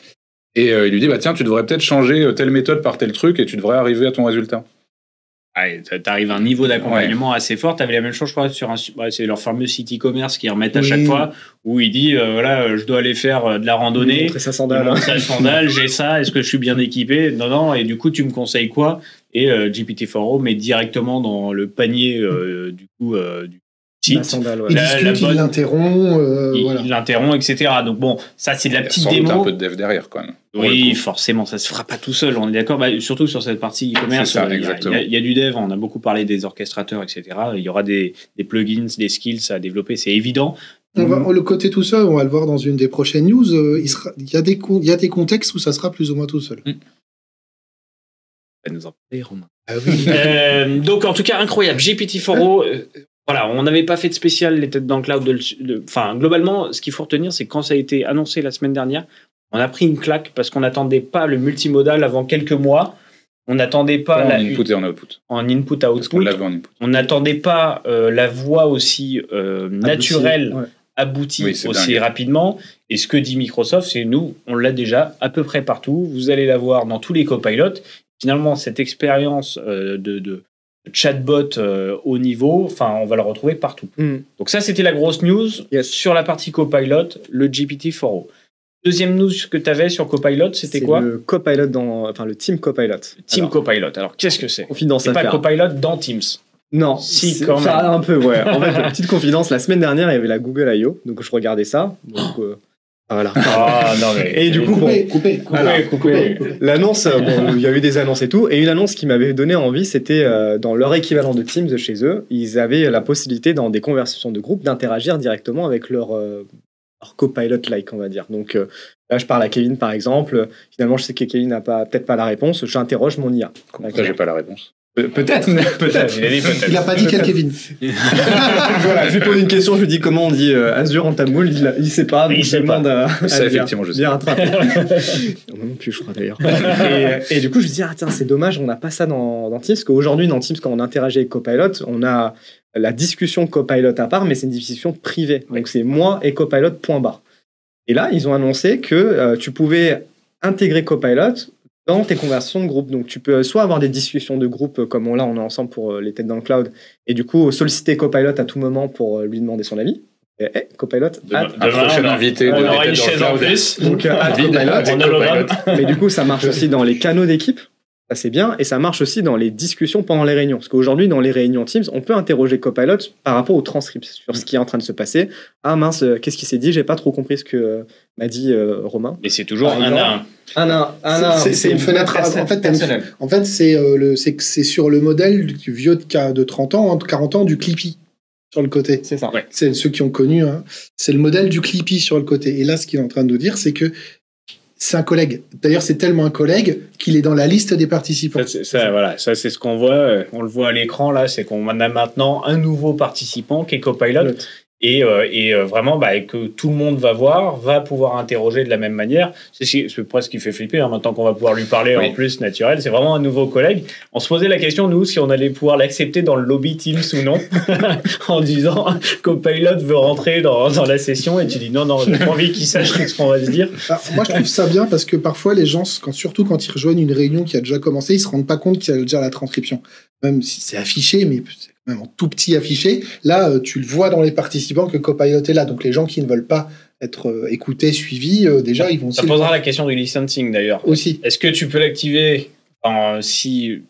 et euh, il lui dit bah tiens tu devrais peut-être changer euh, telle méthode par tel truc et tu devrais arriver à ton résultat Ouais, t'a- T'arrives à un niveau d'accompagnement assez fort. T'avais la même chose, je crois, sur un, c'est leur fameux site e-commerce qu'ils remettent à Oui. chaque fois, où il dit, euh, voilà, je dois aller faire de la randonnée. montrer sa sandale. montre sa sandale, j'ai ça, est-ce que je suis bien équipé? Non, non, et du coup, tu me conseilles quoi? Et euh, GPT-4o met directement dans le panier euh, du coup euh, du La sandale, ouais. Il La- l'interrompt, euh, il voilà. il l'interrompt, etc. Donc bon, ça c'est de la petite sans doute démo. un peu de dev derrière, quand même. Oui, forcément, ça se fera pas tout seul, on est d'accord. Bah, surtout sur cette partie e-commerce, euh, il y a- exactement. il y, a- il y a du dev, on a beaucoup parlé des orchestrateurs, etc. Il y aura des, des plugins, des skills à développer, c'est évident. On va, le côté tout seul, on va le voir dans une des prochaines news. euh, il, sera, il, y a des, con- il y a des contextes où ça sera plus ou moins tout seul. Ça nous en parler, Romain. Ah oui. Euh, donc en tout cas incroyable GPT-4o euh, voilà on n'avait pas fait de spécial les têtes dans le cloud enfin globalement ce qu'il faut retenir c'est que quand ça a été annoncé la semaine dernière on a pris une claque parce qu'on n'attendait pas le multimodal avant quelques mois on n'attendait pas en la, input et en output. en input output l'avait en input. on n'attendait pas euh, la voix aussi euh, naturelle Ouais. aboutie Oui, aussi dingue. rapidement. Et ce que dit Microsoft, c'est nous, on l'a déjà à peu près partout. Vous allez la voir dans tous les copilotes. Finalement, cette expérience euh, de, de chatbot euh, haut niveau, enfin, on va le retrouver partout. Mm. Donc ça, c'était la grosse news Yes. sur la partie copilot, le GPT-4o. Deuxième news que tu avais sur Copilot, c'était quoi le copilot dans, enfin le team copilot. Team Alors, Copilot. Alors, qu'est-ce que c'est confidence C'est pas faire. Copilot dans Teams. Non, Si, quand même. un peu, ouais. En fait, petite confidence, la semaine dernière, il y avait la Google I.O., donc je regardais ça. Donc, euh, voilà. Ah, non, mais. Et du coup, bon, Coupé, coupé. Alors, coupé. L'annonce, euh, bon, il y a eu des annonces et tout, et une annonce qui m'avait donné envie, c'était euh, dans leur équivalent de Teams de chez eux, ils avaient la possibilité dans des conversations de groupe d'interagir directement avec leur, euh, leur copilot-like, on va dire. Donc euh, là, je parle à Kevin par exemple. Finalement, je sais que Kevin n'a pas peut-être pas la réponse. J'interroge mon IA. Comme ça, j'ai pas la réponse. Pe- Peut-être, peut-être. Il a dit peut-être. Il a pas dit quel Kevin. voilà, je lui pose une question, je lui dis comment on dit euh, Azure en tamoul, il, il sait pas, donc Il je sait demande à, Ça, à Bien- effectivement, je sais. bien rattrapé. Moi non plus, je crois d'ailleurs. et, et du coup, je me dis, ah tiens, c'est dommage, on n'a pas ça dans, dans Teams, parce qu'aujourd'hui, dans Teams, quand on interagit avec Copilot, on a la discussion Copilot à part, mais c'est une discussion privée. Donc c'est moi et Copilot, point barre. Et là, ils ont annoncé que euh, tu pouvais intégrer Copilot dans tes conversations de groupe. Donc tu peux soit avoir des discussions de groupe euh, comme on l'a, on est ensemble pour euh, les têtes dans le cloud, et du coup solliciter Copilot à tout moment pour euh, lui demander son avis. Et, eh, Copilot, Demain- prochain on a- invité on aura la une chaise en plus. donc hologramme. Copilot. Mais du coup, ça marche aussi dans les canaux d'équipe. Ça, c'est bien. Et ça marche aussi dans les discussions pendant les réunions. Parce qu'aujourd'hui, dans les réunions Teams, on peut interroger Copilot par rapport aux transcripts sur ce qui est en train de se passer. Ah mince, euh, qu'est-ce qui s'est dit? J'ai pas trop compris ce que euh, m'a dit euh, Romain. Mais c'est toujours un à un. Un, un, un, un. C'est- c'est une fenêtre. En fait, une- En fait, c'est euh, le- c'est que c'est sur le modèle du vieux de, de 30 ans, entre 40 ans, du Clippy sur le côté. C'est ça. Ouais. C'est ceux qui ont connu. hein. C'est le modèle du Clippy sur le côté. Et là, ce qu'il est en train de nous dire, c'est que c'est un collègue. D'ailleurs, c'est tellement un collègue qu'il est dans la liste des participants. Ça, ça, voilà, ça c'est ce qu'on voit. euh, On le voit à l'écran là, c'est qu'on a maintenant un nouveau participant qui est Copilot. Et, euh, et euh, vraiment bah, et que tout le monde va voir, va pouvoir interroger de la même manière. C'est ce qui- c'est presque ce qui fait flipper hein, maintenant qu'on va pouvoir lui parler Oui. en plus naturel. C'est vraiment un nouveau collègue. On se posait la question nous si on allait pouvoir l'accepter dans le lobby Teams ou non, en disant Copilot veut rentrer dans, dans la session et tu dis non non j'ai pas envie qu'il sache tout ce qu'on va se dire. Alors, moi, je trouve ça bien parce que parfois, les gens, quand, surtout quand ils rejoignent une réunion qui a déjà commencé, ils se rendent pas compte qu'il y a déjà la transcription. Même si c'est affiché, mais même en tout petit affiché. Là, euh, tu le vois dans les participants que Copilot est là. Donc, les gens qui ne veulent pas être euh, écoutés, suivis, euh, déjà, ils vont. Ça posera la question du licensing d'ailleurs. Aussi. Est-ce que tu peux l'activer en- si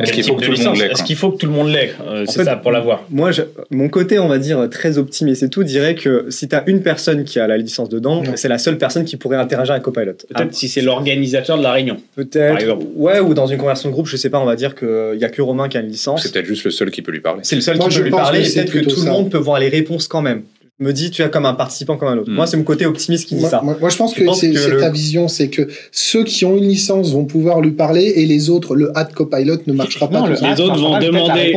Est-ce qu'il faut que tout le monde l'ait, Est-ce quoi qu'il faut que tout le monde l'ait Euh, C'est ça pour l'avoir. Moi, je- mon côté, on va dire, très optimiste et tout, dirait que si tu as une personne qui a la licence dedans, c'est la seule personne qui pourrait interagir avec Copilot. Peut-être si c'est l'organisateur de la réunion. Peut-être. Ouais, ou dans une conversation de groupe, je sais pas, on va dire qu'il y a que Romain qui a une licence. C'est peut-être juste le seul qui peut lui parler. C'est le seul Moi, qui peut lui parler peut-être que tout le monde peut voir les réponses quand même. Me dis, tu as comme un participant comme un autre. Hmm. Moi, c'est mon côté optimiste qui dit Moi, ça. moi- moi, je pense Je que c'est le- ta vision, c'est que ceux qui ont une licence vont pouvoir lui parler et les autres, le hat Copilot ne marchera pas. Non, le. Les autres vont demander-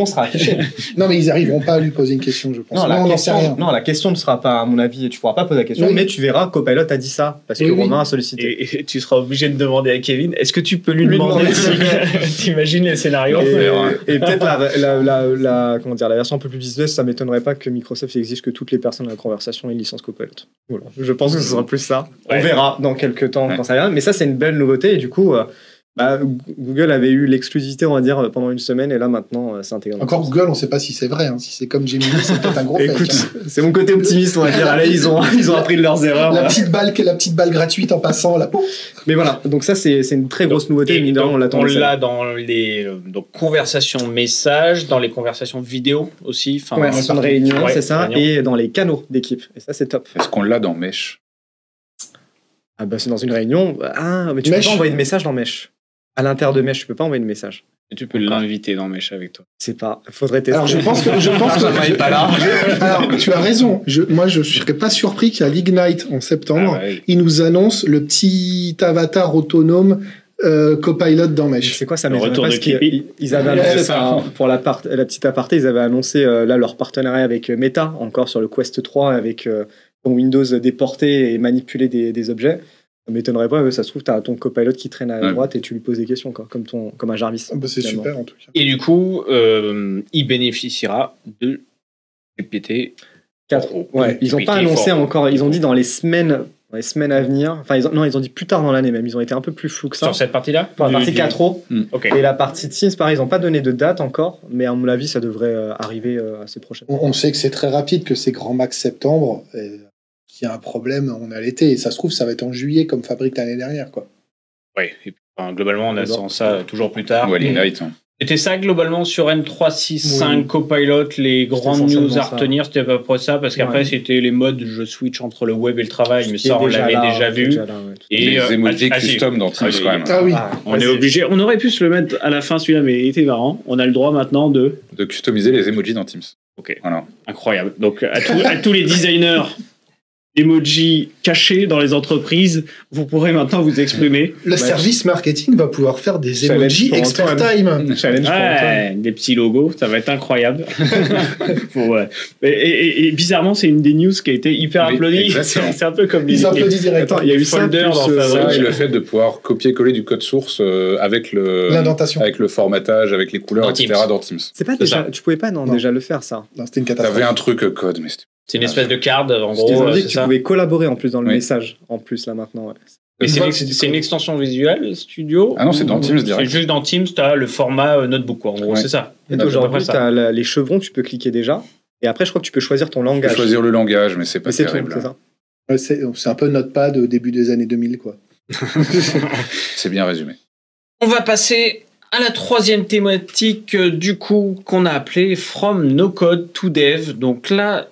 non, mais ils arriveront pas à lui poser une question, je pense. non, la on n'en sait question, rien. non, la question ne sera pas, à mon avis, tu pourras pas poser la question, Oui. mais tu verras Copilot a dit ça parce Oui, que oui. Romain a sollicité. Et, et tu seras obligé de demander à Kevin est-ce que tu peux lui, Lui demander demander. si- T'imagines les scénarios Et, hein. et peut-être la, la, la, la- comment dire, la version un peu plus business, ça m'étonnerait pas que Microsoft exige que toutes les personnes de la conversation une licence Copilot. Voilà. Je pense que ce sera plus ça. Ouais. On verra dans quelques temps Ouais. quand ça viendra. Mais ça, c'est une belle nouveauté. Et du coup, euh, Bah, Google avait eu l'exclusivité, on va dire, pendant une semaine, et là maintenant, euh, c'est intégré. Encore Google, on ne sait pas si c'est vrai. hein. Si c'est comme Gemini, c'est peut-être un gros fake. Écoute, hein. c'est mon côté optimiste, on va dire. Là, ils ont, ils ont appris de leurs erreurs. La voilà. petite balle, la petite balle gratuite en passant là. Mais voilà, donc ça, c'est c'est une très grosse nouveauté. Et donc, on l'attend. on l'a dans les euh, donc, conversations messages, dans les conversations vidéo aussi. Enfin, fin de réunion, Ouais, c'est ça, réunion. et dans les canaux d'équipe. Et ça, c'est top. Est-ce qu'on l'a dans Mesh? Ah bah c'est dans une réunion. Ah, mais tu Mesh. peux pas envoyer de message dans Mesh. À l'intérieur de Mesh, tu peux pas envoyer de message. Et tu peux l'inviter dans Mesh avec toi. C'est pas. Faudrait tester. Alors je pense que je pense Ah, que il est pas là. Alors tu as raison. Je, moi je serais pas surpris qu'à l'Ignite en septembre, Ah ouais. ils nous annoncent le petit avatar autonome euh, copilot dans Mesh. C'est quoi ça Le retour de Clippy. ils, avaient annoncé ça, pour la, part, la petite aparté, ils avaient annoncé euh, là leur partenariat avec euh, Meta encore sur le Quest 3 avec euh, Windows déporté et manipuler des, des objets. Ça m'étonnerait pas, mais ça se trouve, tu as ton copilot qui traîne à Ouais. droite et tu lui poses des questions, quoi, comme, ton, comme un Jarvis. Ah bah, c'est super en tout cas. Et du coup, euh, il bénéficiera de GPT. Quatre. Oh, Ouais, ils n'ont pas annoncé fort. encore, ils ont dit dans les semaines, dans les semaines à venir, enfin, ils ont, non, ils ont dit plus tard dans l'année même, ils ont été un peu plus flous que ça. Sur cette partie-là Pour la partie du- 4.0 Ok. et la partie Teams, pareil, ils n'ont pas donné de date encore, mais à mon avis, ça devrait euh, arriver euh, assez prochainement. On, on sait que c'est très rapide, que c'est grand max septembre. et S'il y a un problème, on est à l'été. Et ça se trouve, ça va être en juillet comme fabrique l'année dernière. Quoi. Ouais. Et puis, enfin, globalement, on attend ça toujours plus tard. Ou à l'Ignite hein. C'était ça globalement sur N365 Oui. Copilot, les grandes news à retenir, c'était à peu près ça, parce qu'après Ouais. c'était les modes je switch entre le web et le travail, mais ça on l'avait déjà vu. déjà là, ouais, Et, Les euh, emojis ah, custom dans Teams Ah, quand même. Ah oui. Ah, On est obligé, on aurait pu se le mettre à la fin celui-là, mais il était marrant. On a le droit maintenant de. De customiser les emojis dans Teams. Ok. Voilà. Incroyable. Donc à tous les designers emojis cachés dans les entreprises, vous pourrez maintenant vous exprimer. Le Bah, service marketing va pouvoir faire des emojis expert Antoine. time. Challenge pour des petits logos, ça va être incroyable. Ouais. et, et- et bizarrement, c'est une des news qui a été hyper Oui, applaudie. C'est un peu comme les, Ils applaudissent direct. Attends, il y a eu plus, dans euh. Ça et le fait de pouvoir copier-coller du code source euh, avec le L'indentation. avec le formatage, avec les couleurs, Dans etc. Teams. dans Teams. C'est pas déjà, ça. tu pouvais pas non, Non. déjà le faire ça. Non, C'était une catastrophe. T'avais un truc euh, code, mais c'était C'est une espèce de card, en gros. ont euh, dit c'est que tu ça. pouvais collaborer en plus dans le Oui. message, en plus là maintenant. Ouais. Et c'est une, c'est c'est extension visuelle, Studio Ah non, c'est dans Teams C'est direct. juste dans Teams, tu as le format euh, notebook, quoi. En gros, Ouais. c'est ça. Et C'est Aujourd'hui, tu as les chevrons, tu peux cliquer déjà. Et après, je crois que tu peux choisir ton Tu peux langage. choisir le langage, mais c'est pas Mais c'est terrible. c'est C'est c'est un peu Notepad au début des années 2000. Quoi. C'est bien résumé. On va passer à la troisième thématique, euh, du coup, qu'on a appelée From No Code to Dev. Donc là,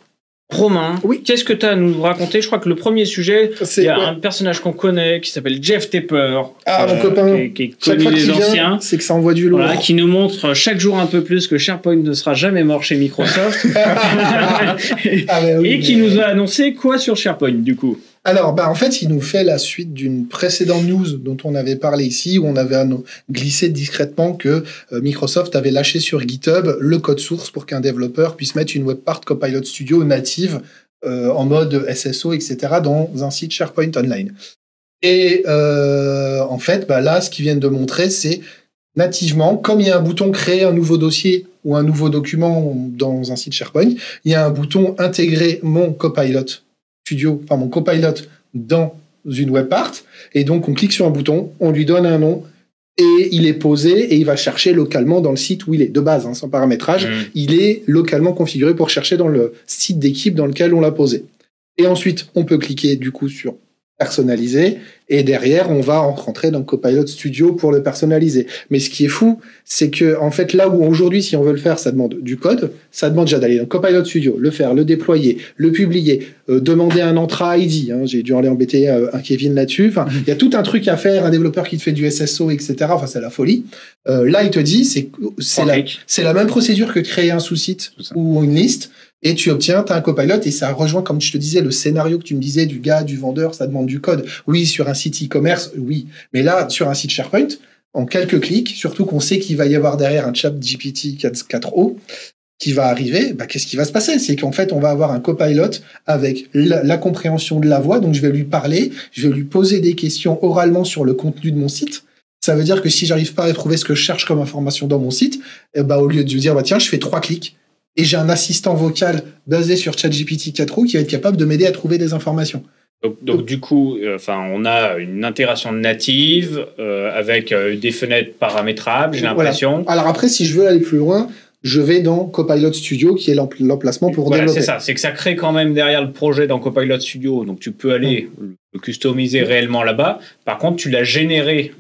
Romain, Oui. qu'est-ce que tu as à nous raconter? Je crois que le premier sujet, il C'est y a ouais. un personnage qu'on connaît qui s'appelle Jeff Tepper. Ah, mon copain. Qui, est- qui est Chaque connu des anciens. c'est que ça envoie du lourd. Voilà, qui nous montre chaque jour un peu plus que SharePoint ne sera jamais mort chez Microsoft. Ah, bah oui, et qui mais- nous a annoncé quoi sur SharePoint du coup? Alors, bah, en fait, il nous fait la suite d'une précédente news dont on avait parlé ici, où on avait glissé discrètement que euh, Microsoft avait lâché sur GitHub le code source pour qu'un développeur puisse mettre une webpart Copilot Studio native euh, en mode SSO, etc., dans un site SharePoint Online. Et euh, en fait, bah, là, ce qu'ils viennent de montrer, c'est nativement, comme il y a un bouton créer un nouveau dossier ou un nouveau document dans un site SharePoint, il y a un bouton intégrer mon Copilot Studio, enfin mon Copilot dans une web part. Et donc, on clique sur un bouton, on lui donne un nom et il est posé et il va chercher localement dans le site où il est, de base, hein, sans paramétrage. Il est localement configuré pour chercher dans le site d'équipe dans lequel on l'a posé. Et ensuite, on peut cliquer du coup sur personnaliser et derrière on va en rentrer dans Copilot Studio pour le personnaliser. Mais ce qui est fou, c'est que en fait là où aujourd'hui si on veut le faire, ça demande du code, ça demande déjà d'aller dans Copilot Studio, le faire, le déployer, le publier, euh, demander un Entra ID. Hein, J'ai dû aller embêter euh, un Kevin là-dessus. Enfin, il y a tout un truc à faire, un développeur qui te fait du SSO, etc. Enfin, c'est la folie. Euh, là, il te dit, c'est la, même procédure que créer un sous-site ou une liste. Et tu obtiens, tu as un copilot et ça rejoint, comme je te disais, le scénario que tu me disais du gars, du vendeur, ça demande du code. Oui, sur un site e-commerce, oui. Mais là, sur un site SharePoint, en quelques clics, surtout qu'on sait qu'il va y avoir derrière un chat GPT 4o qui va arriver, bah, qu'est-ce qui va se passer? C'est qu'en fait, on va avoir un copilot avec la, compréhension de la voix. Donc, je vais lui parler, je vais lui poser des questions oralement sur le contenu de mon site. Ça veut dire que si j'arrive pas à trouver ce que je cherche comme information dans mon site, bah, au lieu de lui dire, bah, tiens, je fais trois clics et j'ai un assistant vocal basé sur ChatGPT 4o qui va être capable de m'aider à trouver des informations. Donc, donc, du coup, euh, enfin, on a une intégration native euh, avec euh, des fenêtres paramétrables, j'ai Voilà. l'impression. Alors après, si je veux aller plus loin, je vais dans Copilot Studio, qui est l'em- l'emplacement pour Voilà, développer. c'est ça. C'est que ça crée quand même derrière le projet dans Copilot Studio. Donc, tu peux aller le customiser réellement là-bas. Par contre, tu l'as généré.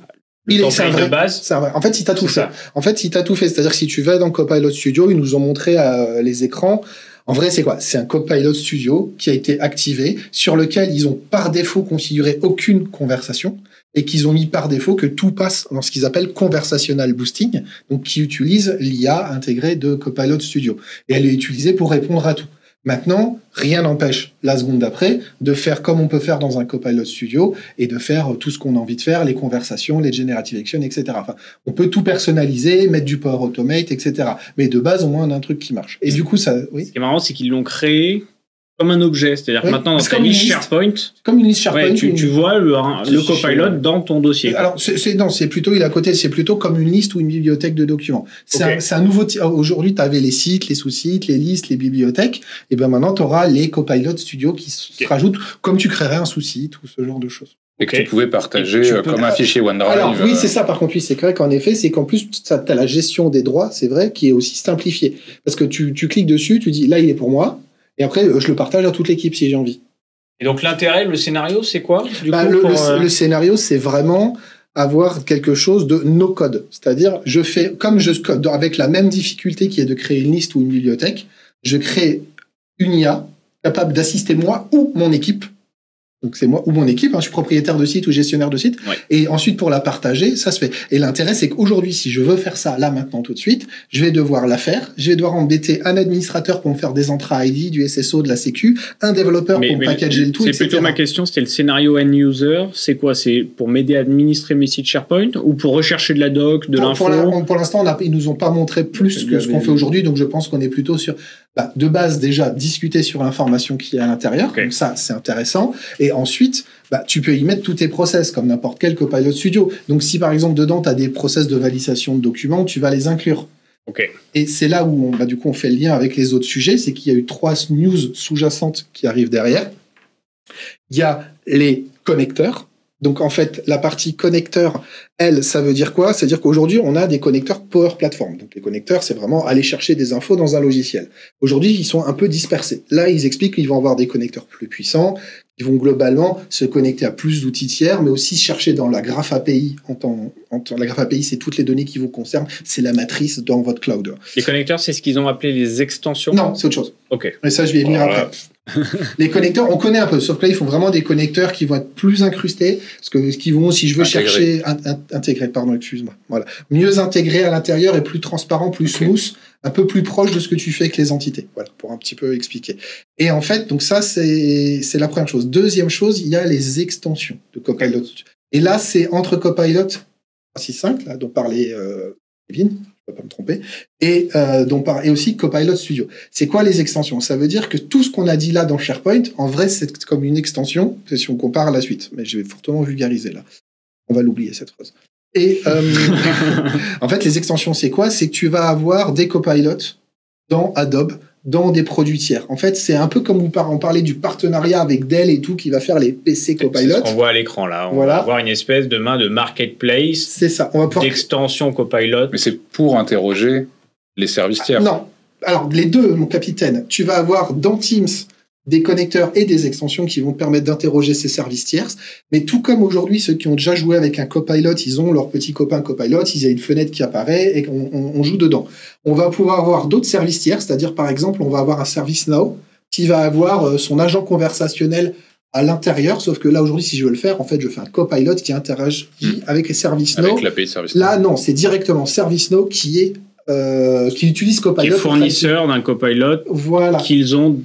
Le Il est- c'est un vrai- de base. C'est vrai. En fait, si tu as tout fait. ça. En fait, tu as tout fait, c'est-à-dire que si tu vas dans Copilot Studio, ils nous ont montré euh, les écrans. En vrai, c'est quoi? C'est un Copilot Studio qui a été activé, sur lequel ils ont par défaut configuré aucune conversation et qu'ils ont mis par défaut que tout passe dans ce qu'ils appellent conversational boosting, donc qui utilise l'IA intégrée de Copilot Studio. Et elle est utilisée pour répondre à tout. Maintenant, rien n'empêche la seconde d'après de faire comme on peut faire dans un Copilot Studio et de faire tout ce qu'on a envie de faire, les conversations, les generative action, etc. Enfin, on peut tout personnaliser, mettre du Power Automate, etc. Mais de base, au moins, on a un truc qui marche. Et du coup, ça, oui, Ce qui est marrant, c'est qu'ils l'ont créé comme un objet. C'est-à-dire que maintenant, dans c'est ta comme une liste liste. SharePoint, comme une liste SharePoint. ouais, tu, une- tu vois le, le Copilot dans ton dossier. Alors, c'est, non, c'est plutôt, il est à côté, c'est plutôt comme une liste ou une bibliothèque de documents. C'est, un, nouveau, ti- aujourd'hui, tu avais les sites, les sous-sites, les listes, les bibliothèques. Et ben maintenant, tu auras les Copilot Studio qui s- Ok. se rajoutent comme tu créerais un sous-site ou ce genre de choses. Et que tu pouvais partager tu euh, peux- comme un fichier OneDrive. Alors oui, euh, c'est ça. Par contre, oui, c'est vrai qu'en effet, c'est qu'en plus, tu as la gestion des droits, c'est vrai, qui est aussi simplifiée. Parce que tu, tu cliques dessus, tu dis là, il est pour moi. Et après, euh, je le partage à toute l'équipe si j'ai envie. Et donc, l'intérêt, le scénario, c'est quoi du Bah, coup, le, pour, le- euh, le scénario, c'est vraiment avoir quelque chose de no code. C'est-à-dire, je fais, comme je code avec la même difficulté qui est de créer une liste ou une bibliothèque, je crée une IA capable d'assister moi ou mon équipe. Donc c'est moi ou mon équipe, hein, je suis propriétaire de site ou gestionnaire de site. Ouais. Et ensuite pour la partager, ça se fait. Et l'intérêt c'est qu'aujourd'hui, si je veux faire ça là maintenant tout de suite, je vais devoir la faire. Je vais devoir embêter un administrateur pour me faire des entrées ID, du SSO, de la Sécu, un développeur mais- pour me mais packager le tout, C'est plutôt ma question, c'était le scénario end user. C'est quoi? C'est pour m'aider à administrer mes sites SharePoint ou pour rechercher de la doc, de l'info? Pour, pour l'instant, ils nous ont pas montré plus que ce qu'on fait aujourd'hui, donc je pense qu'on est plutôt sur, bah, de base déjà, discuter sur l'information qui est à l'intérieur, Ok. donc ça c'est intéressant, et ensuite, bah, tu peux y mettre tous tes process, comme n'importe quel Copilot Studio. Donc si par exemple dedans, tu as des process de validation de documents, tu vas les inclure. Ok. Et c'est là où on, bah, du coup on fait le lien avec les autres sujets, c'est qu'il y a eu trois news sous-jacentes qui arrivent derrière. Il y a les connecteurs. Donc en fait, la partie connecteur, elle, ça veut dire quoi? C'est-à-dire qu'aujourd'hui, on a des connecteurs Power Platform. Donc les connecteurs, c'est vraiment aller chercher des infos dans un logiciel. Aujourd'hui, ils sont un peu dispersés. Là, ils expliquent qu'ils vont avoir des connecteurs plus puissants, qui vont globalement se connecter à plus d'outils tiers, mais aussi chercher dans la graphe API. En temps, en temps- la graphe API, c'est toutes les données qui vous concernent. C'est la matrice dans votre cloud. Les connecteurs, c'est ce qu'ils ont appelé les extensions? Non, c'est autre chose. Ok. Mais ça, je vais y venir Voilà. après. les connecteurs, on connaît un peu, sauf que là, ils font vraiment des connecteurs qui vont être plus incrustés, parce que qui vont, si je veux chercher, in- in- intégrés, pardon, excuse-moi, voilà, mieux intégrés à l'intérieur et plus transparent, plus smooth, un peu plus proche de ce que tu fais avec les entités. Voilà, pour un petit peu expliquer. Et en fait, donc ça, c'est c'est la première chose. Deuxième chose, il y a les extensions de Copilot. Et là, c'est entre Copilot 365, là, dont parlait euh, Kevin, peux pas me tromper, et, euh, dont par, et aussi Copilot Studio. C'est quoi les extensions? Ça veut dire que tout ce qu'on a dit là dans SharePoint, en vrai, c'est comme une extension, si on compare à la suite. Mais je vais fortement vulgariser là. On va l'oublier cette phrase. Et euh, en fait, les extensions, c'est quoi? C'est que tu vas avoir des copilotes dans Adobe, dans des produits tiers. En fait, c'est un peu comme on par- on parlait du partenariat avec Dell et tout, qui va faire les PC C'est ce qu'on voit à l'écran là. On Voilà. va avoir une espèce de main de marketplace, C'est ça. On va pouvoir d'extension Copilot. Mais c'est pour interroger les services tiers. Non. Alors, les deux, mon capitaine. Tu vas avoir dans Teams des connecteurs et des extensions qui vont permettre d'interroger ces services tierces. Mais tout comme aujourd'hui, ceux qui ont déjà joué avec un copilot, ils ont leur petit copain copilot, il y a une fenêtre qui apparaît et on, on- on joue dedans. On va pouvoir avoir d'autres services tiers, c'est-à-dire par exemple, on va avoir un service now qui va avoir euh, son agent conversationnel à l'intérieur, sauf que là aujourd'hui, si je veux le faire, en fait, je fais un copilot qui interagit avec les services now. Avec service Là, non, c'est directement ServiceNow qui est euh, qui utilise qui est Copilot. pour fournisseur d'un Copilot Voilà. qu'ils ont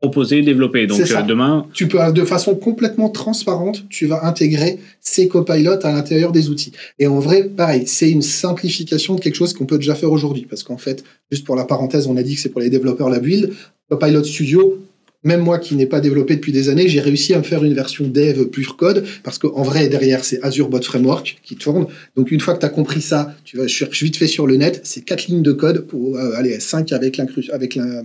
proposé, développé. Donc ça. euh, demain, Tu peux, de façon complètement transparente, tu vas intégrer ces copilotes à l'intérieur des outils. Et en vrai, pareil, c'est une simplification de quelque chose qu'on peut déjà faire aujourd'hui. Parce qu'en fait, juste pour la parenthèse, on a dit que c'est pour les développeurs la build. Copilot Studio, même moi qui n'ai pas développé depuis des années, j'ai réussi à me faire une version dev pure code. Parce qu'en vrai, derrière, c'est Azure Bot Framework qui tourne. Donc une fois que tu as compris ça, tu vas chercher vite fait sur le net. C'est quatre lignes de code pour euh, aller 5 avec l'incrus, avec la-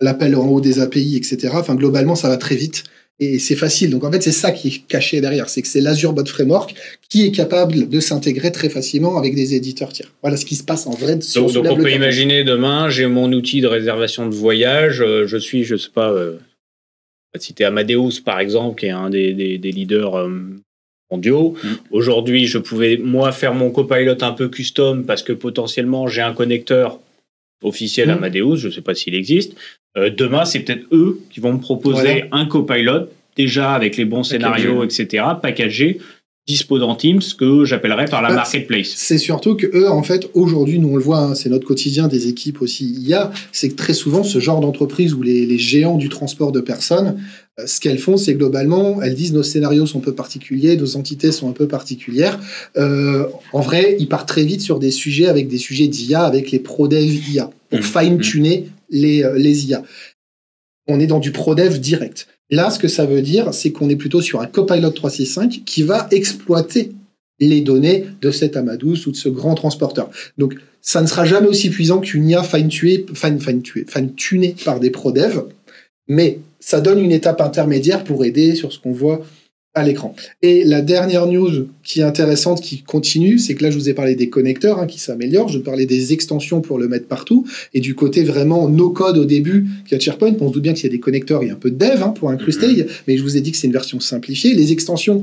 l'appel en haut des API, etc. Enfin, globalement, ça va très vite. et c'est facile. Donc en fait, c'est ça qui est caché derrière, c'est que c'est l'Azure Bot Framework qui est capable de s'intégrer très facilement avec des éditeurs tiers. Voilà ce qui se passe en vrai. Donc, donc on peut imaginer demain, j'ai mon outil de réservation de voyage, euh, je suis, je sais pas, euh, on citer Amadeus par exemple, qui est un des, des, des leaders euh, mondiaux. Mm. Aujourd'hui, je pouvais moi faire mon copilot un peu custom parce que potentiellement j'ai un connecteur officiel Mm. Amadeus, je sais pas s'il existe. Euh, demain, c'est peut-être eux qui vont me proposer Voilà. un copilot déjà avec les bons scénarios, etc., packagé, dispo dans Teams, que j'appellerais par la Bah, marketplace. C'est surtout que eux, en fait, aujourd'hui, nous on le voit, hein, c'est notre quotidien des équipes aussi IA, c'est que très souvent, ce genre d'entreprise où les, les géants du transport de personnes, euh, ce qu'elles font, c'est globalement, elles disent nos scénarios sont un peu particuliers, nos entités sont un peu particulières. Euh, en vrai, ils partent très vite sur des sujets avec des sujets d'IA, avec les pro-dev IA, pour Mhm. fine-tuner les, euh, les IA. On est dans du pro-dev direct. Là, ce que ça veut dire, c'est qu'on est plutôt sur un Copilot 365 qui va exploiter les données de cet Amadeus ou de ce grand transporteur. Donc, ça ne sera jamais aussi puissant qu'une IA fine-tunée fine, fine, par des pro-dev, mais ça donne une étape intermédiaire pour aider sur ce qu'on voit à l'écran. Et la dernière news qui est intéressante, qui continue, c'est que là, je vous ai parlé des connecteurs hein, qui s'améliorent, je parlais des extensions pour le mettre partout, et du côté vraiment no-code au début, qui a SharePoint, on se doute bien qu'il y a des connecteurs, il y a un peu de dev hein, pour incruster, mais je vous ai dit que c'est une version simplifiée. Les extensions,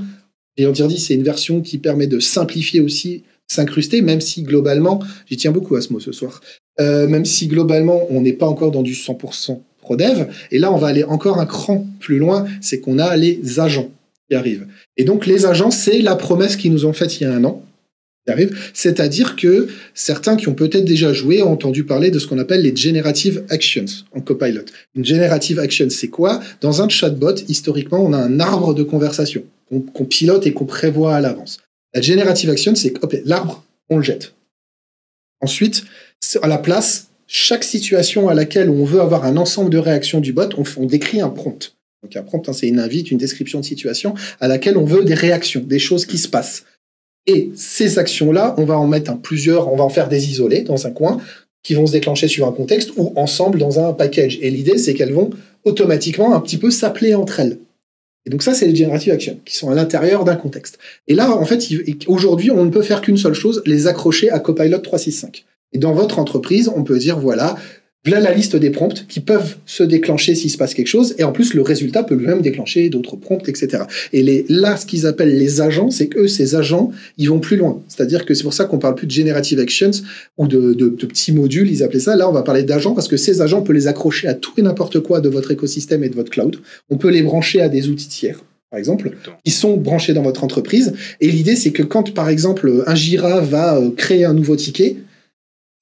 et on dit, c'est une version qui permet de simplifier aussi s'incruster, même si globalement, j'y tiens beaucoup à ce mot ce soir, euh, même si globalement, on n'est pas encore dans du 100% pro-dev, et là, on va aller encore un cran plus loin, c'est qu'on a les agents qui arrivent. Et donc, les agents, c'est la promesse qu'ils nous ont faite il y a un an, arrive, c'est-à-dire que certains qui ont peut-être déjà joué ont entendu parler de ce qu'on appelle les generative actions en Copilot. Une generative action, c'est quoi? Dans un chatbot, historiquement, on a un arbre de conversation qu'on pilote et qu'on prévoit à l'avance. La generative action, c'est que l'arbre, on le jette. Ensuite, à la place, chaque situation à laquelle on veut avoir un ensemble de réactions du bot, on décrit un prompt. Donc hein, c'est une invite, une description de situation à laquelle on veut des réactions, des choses qui se passent. Et ces actions-là, on va en mettre plusieurs, on va en faire des isolés dans un coin qui vont se déclencher sur un contexte ou ensemble dans un package. Et l'idée, c'est qu'elles vont automatiquement un petit peu s'appeler entre elles. Et donc ça, c'est les generative actions qui sont à l'intérieur d'un contexte. Et là, en fait, aujourd'hui, on ne peut faire qu'une seule chose, les accrocher à Copilot 365. Et dans votre entreprise, on peut dire, voilà, voilà la liste des prompts qui peuvent se déclencher s'il se passe quelque chose. Et en plus, le résultat peut lui-même déclencher d'autres prompts, etc. Et les, là, ce qu'ils appellent les agents, c'est que ces agents, ils vont plus loin. C'est-à-dire que c'est pour ça qu'on parle plus de generative actions ou de, de- de petits modules, ils appelaient ça. Là, on va parler d'agents parce que ces agents, on peut les accrocher à tout et n'importe quoi de votre écosystème et de votre cloud. On peut les brancher à des outils tiers, par exemple qui sont branchés dans votre entreprise. Et l'idée, c'est que quand, par exemple, un Jira va euh, créer un nouveau ticket,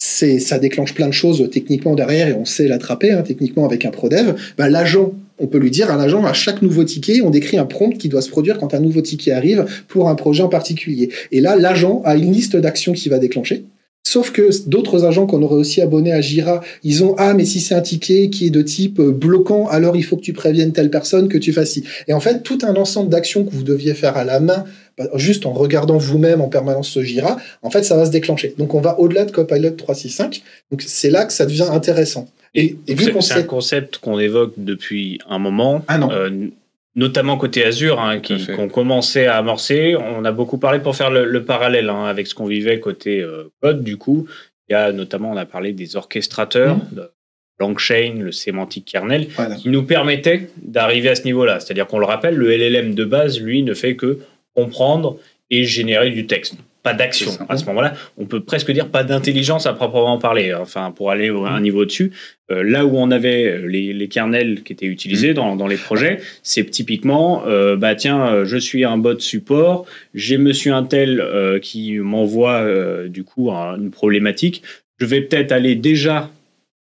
c'est, ça déclenche plein de choses techniquement derrière et on sait l'attraper hein, techniquement avec un prodev. Ben, l'agent, on peut lui dire à l'agent, à chaque nouveau ticket, on décrit un prompt qui doit se produire quand un nouveau ticket arrive pour un projet en particulier. Et là, l'agent a une liste d'actions qui va déclencher. Sauf que d'autres agents qu'on aurait aussi abonnés à Jira, ils ont ah mais si c'est un ticket qui est de type euh, bloquant, alors il faut que tu préviennes telle personne, que tu fasses ci. Et en fait, tout un ensemble d'actions que vous deviez faire à la main, bah, juste en regardant vous-même en permanence ce Jira, en fait, ça va se déclencher. Donc on va au-delà de Copilot 365. Donc c'est là que ça devient intéressant. Et, et vu C'est un concept qu'on évoque depuis un moment, un an, euh, notamment côté Azure, hein, qui- qu'on commençait à amorcer. On a beaucoup parlé pour faire le, le parallèle hein, avec ce qu'on vivait côté euh, code. Du coup, il y a notamment, on a parlé des orchestrateurs, Mhm. de Langchain, le sémantique kernel, voilà. qui nous permettaient d'arriver à ce niveau-là. C'est-à-dire qu'on le rappelle, le LLM de base, lui, ne fait que comprendre et générer du texte. Pas d'action à ce moment-là. On peut presque dire pas d'intelligence à proprement parler. Enfin, pour aller à un niveau dessus, euh, là où on avait euh, les, les kernels qui étaient utilisés dans, dans les projets, c'est typiquement, euh, bah tiens, je suis un bot support, j'ai Monsieur Intel euh, qui m'envoie euh, du coup un- une problématique. Je vais peut-être aller déjà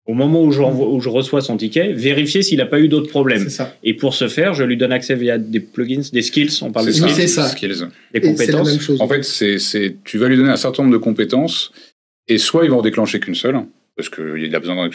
au moment où je, renvoie- où je reçois son ticket, vérifier s'il n'a pas eu d'autres problèmes. Et pour ce faire, je lui donne accès via des plugins, des skills, on parle de Oui, skills, c'est ça. Skills. des c'est la compétences. même chose. En fait, c'est, tu vas lui donner un certain nombre de compétences, et soit il va en déclencher qu'une seule, parce qu'il a besoin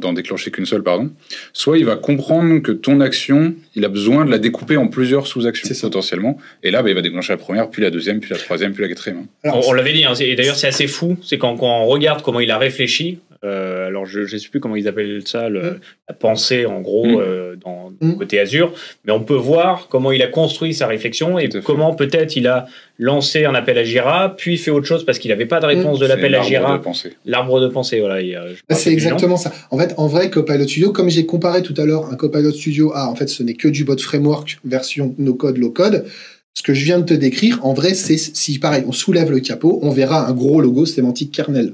d'en déclencher, qu'une seule, pardon. Soit il va comprendre que ton action, il a besoin de la découper en plusieurs sous-actions, potentiellement. Et là, bah, il va déclencher la première, puis la deuxième, puis la troisième, puis la quatrième. Alors, On, on l'avait dit, hein, et d'ailleurs c'est assez fou, c'est quand, quand on regarde comment il a réfléchi, Euh, alors, je ne sais plus comment ils appellent ça, le- Mm. la pensée, en gros, Mm. euh, dans Mm. côté Azure. Mais on peut voir comment il a construit sa réflexion et comment peut-être il a lancé un appel à Jira, puis fait autre chose parce qu'il n'avait pas de réponse de l'appel à l'arbre Jira. de pensée. L'arbre de pensée, voilà. C'est exactement ça. En fait, en vrai, Copilot Studio, comme j'ai comparé tout à l'heure un Copilot Studio à, en fait, ce n'est que du bot framework version no code, low code. Ce que je viens de te décrire, en vrai, c'est si pareil, on soulève le capot, on verra un gros logo sémantique kernel.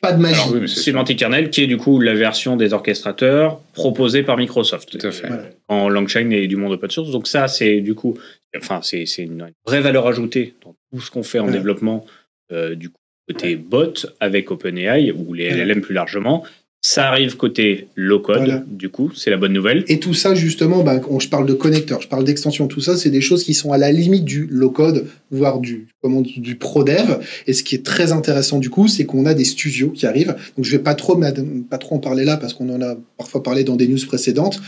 Pas de magie. Oui, c'est Semantic Kernel, qui est du coup la version des orchestrateurs proposée par Microsoft. Tout à fait. Voilà. En Langchain et du monde open source. Donc ça, c'est du coup, enfin, c'est c'est une vraie valeur ajoutée dans tout ce qu'on fait en développement euh, du coup, côté bot avec OpenAI ou les. LLM plus largement. Ça arrive côté low code, Voilà. du coup, c'est la bonne nouvelle. Et tout ça, justement, on- je parle de connecteurs, je parle d'extensions, tout ça, c'est des choses qui sont à la limite du low-code, voire du, comment, du pro-dev. Et ce qui est très intéressant, du coup, c'est qu'on a des studios qui arrivent. Donc, je vais pas trop, pas trop en parler là, parce qu'on en a parfois parlé dans des news précédentes,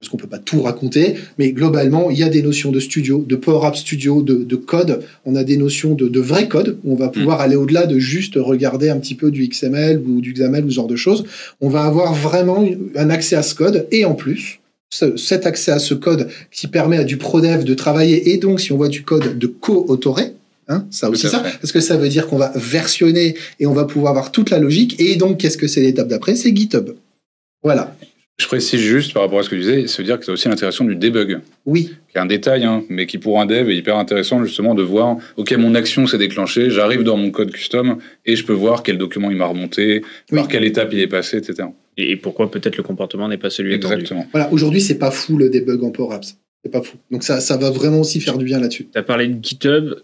parce qu'on peut pas tout raconter. Mais globalement, il y a des notions de studio, de Power App Studio, de, de code. On a des notions de, de vrai code. où On va pouvoir aller au-delà de juste regarder un petit peu du XML ou du XAML ou ce genre de choses. On va avoir vraiment un accès à ce code. Et en plus ce- cet accès à ce code qui permet à du prodev de travailler et donc si on voit du code de co-autoré hein, ça aussi ça. parce que ça veut dire qu'on va versionner et on va pouvoir avoir toute la logique. Et donc qu'est-ce que c'est l'étape d'après? C'est GitHub. Voilà Je précise juste par rapport à ce que tu disais, ça veut dire que tu as aussi l'intégration du debug, oui qui est un détail, hein, mais qui pour un dev est hyper intéressant justement de voir, ok, mon action s'est déclenchée, j'arrive dans mon code custom et je peux voir quel document il m'a remonté, Oui. par quelle étape il est passé, etc. Et, et pourquoi peut-être le comportement n'est pas celui attendu. Exactement. voilà aujourd'hui c'est pas fou le debug en Power Apps c'est pas fou donc ça ça va vraiment aussi faire du bien là-dessus Tu as parlé de GitHub.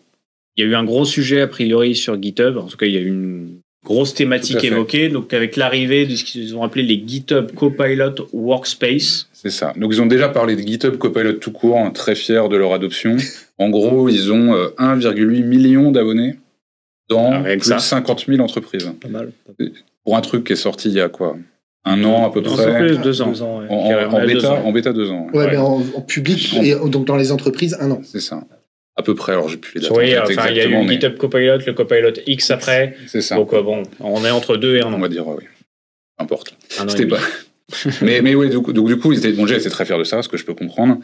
Il y a eu un gros sujet a priori sur GitHub. En tout cas, il y a eu une grosse thématique évoquée. Donc, avec l'arrivée de ce qu'ils ont appelé les GitHub Copilot Workspace. C'est ça. Donc ils ont déjà parlé de GitHub Copilot tout court, hein, très fiers de leur adoption. En gros, ils ont euh, 1,8 million d'abonnés dans Ah, plus ça. de 50 000 entreprises. Pas mal. Pour un truc qui est sorti il y a quoi? Un an à peu près? plus, deux ans. Deux. En, en- en deux bêta, ans. en bêta deux ans. ouais. ouais, Ouais. mais en, en public En- et donc dans les entreprises un an C'est ça. À peu près. Alors j'ai plus les dates. Oui, en enfin, il y a eu mais GitHub Copilot, le Copilot X après. C'est ça. Donc, euh, bon, on est entre deux et un on an. va dire oui. Importe. C'était pas. mais mais oui, donc, donc, du coup, ils étaient, bon, étaient très fiers de ça, ce que je peux comprendre.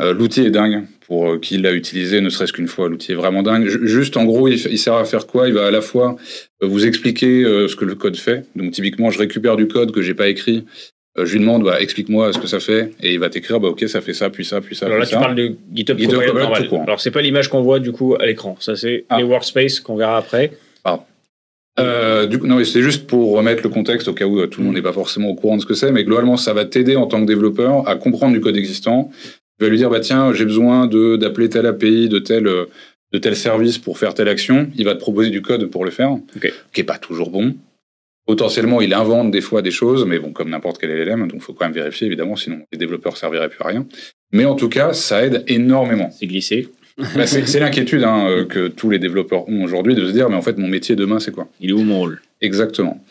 Euh, l'outil est dingue pour euh, qui l'a utilisé, ne serait-ce qu'une fois. L'outil est vraiment dingue. Ju- Juste, en gros, il, sert à faire quoi? Il va à la fois vous expliquer euh, ce que le code fait. Donc, typiquement, je récupère du code que j'ai pas écrit. Euh, je lui demande, bah, explique-moi ce que ça fait, et il va t'écrire, bah, ok, ça fait ça, puis ça, puis ça. Alors là, puis tu ça. parles de GitHub, GitHub Copilot normal. tout. Alors, c'est pas l'image qu'on voit du coup à l'écran. Ça, c'est Ah. les workspaces qu'on verra après. Euh, du coup, non, mais c'est juste pour remettre le contexte au cas où euh, tout le monde n'est pas forcément au courant de ce que c'est, mais globalement, ça va t'aider en tant que développeur à comprendre du code existant. Tu vas lui dire, bah tiens, j'ai besoin de d'appeler telle API de tel euh, de tel service pour faire telle action. Il va te proposer du code pour le faire, qui est pas toujours bon. Potentiellement, il invente des fois des choses, mais bon, comme n'importe quel LLM, donc faut quand même vérifier évidemment, sinon les développeurs serviraient plus à rien. Mais en tout cas, ça aide énormément. C'est glissé. Bah, c'est l'inquiétude hein, euh, que tous les développeurs ont aujourd'hui de se dire, mais en fait, mon métier demain, c'est quoi? Il est où mon rôle? Exactement.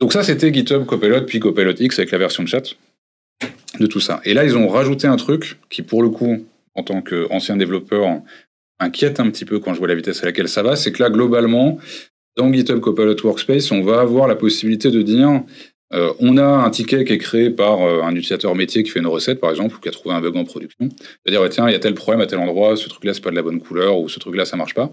Donc ça, c'était GitHub Copilot, puis Copilot X avec la version de chat de tout ça. Et là, ils ont rajouté un truc qui, pour le coup, en tant qu'ancien développeur, inquiète un petit peu quand je vois la vitesse à laquelle ça va. C'est que là, globalement, dans GitHub Copilot Workspace, on va avoir la possibilité de dire euh, on a un ticket qui est créé par euh, un utilisateur métier qui fait une recette, par exemple, ou qui a trouvé un bug en production. Il va dire, ouais, tiens, il y a tel problème à tel endroit, ce truc-là, c'est pas de la bonne couleur, ou ce truc-là, ça marche pas.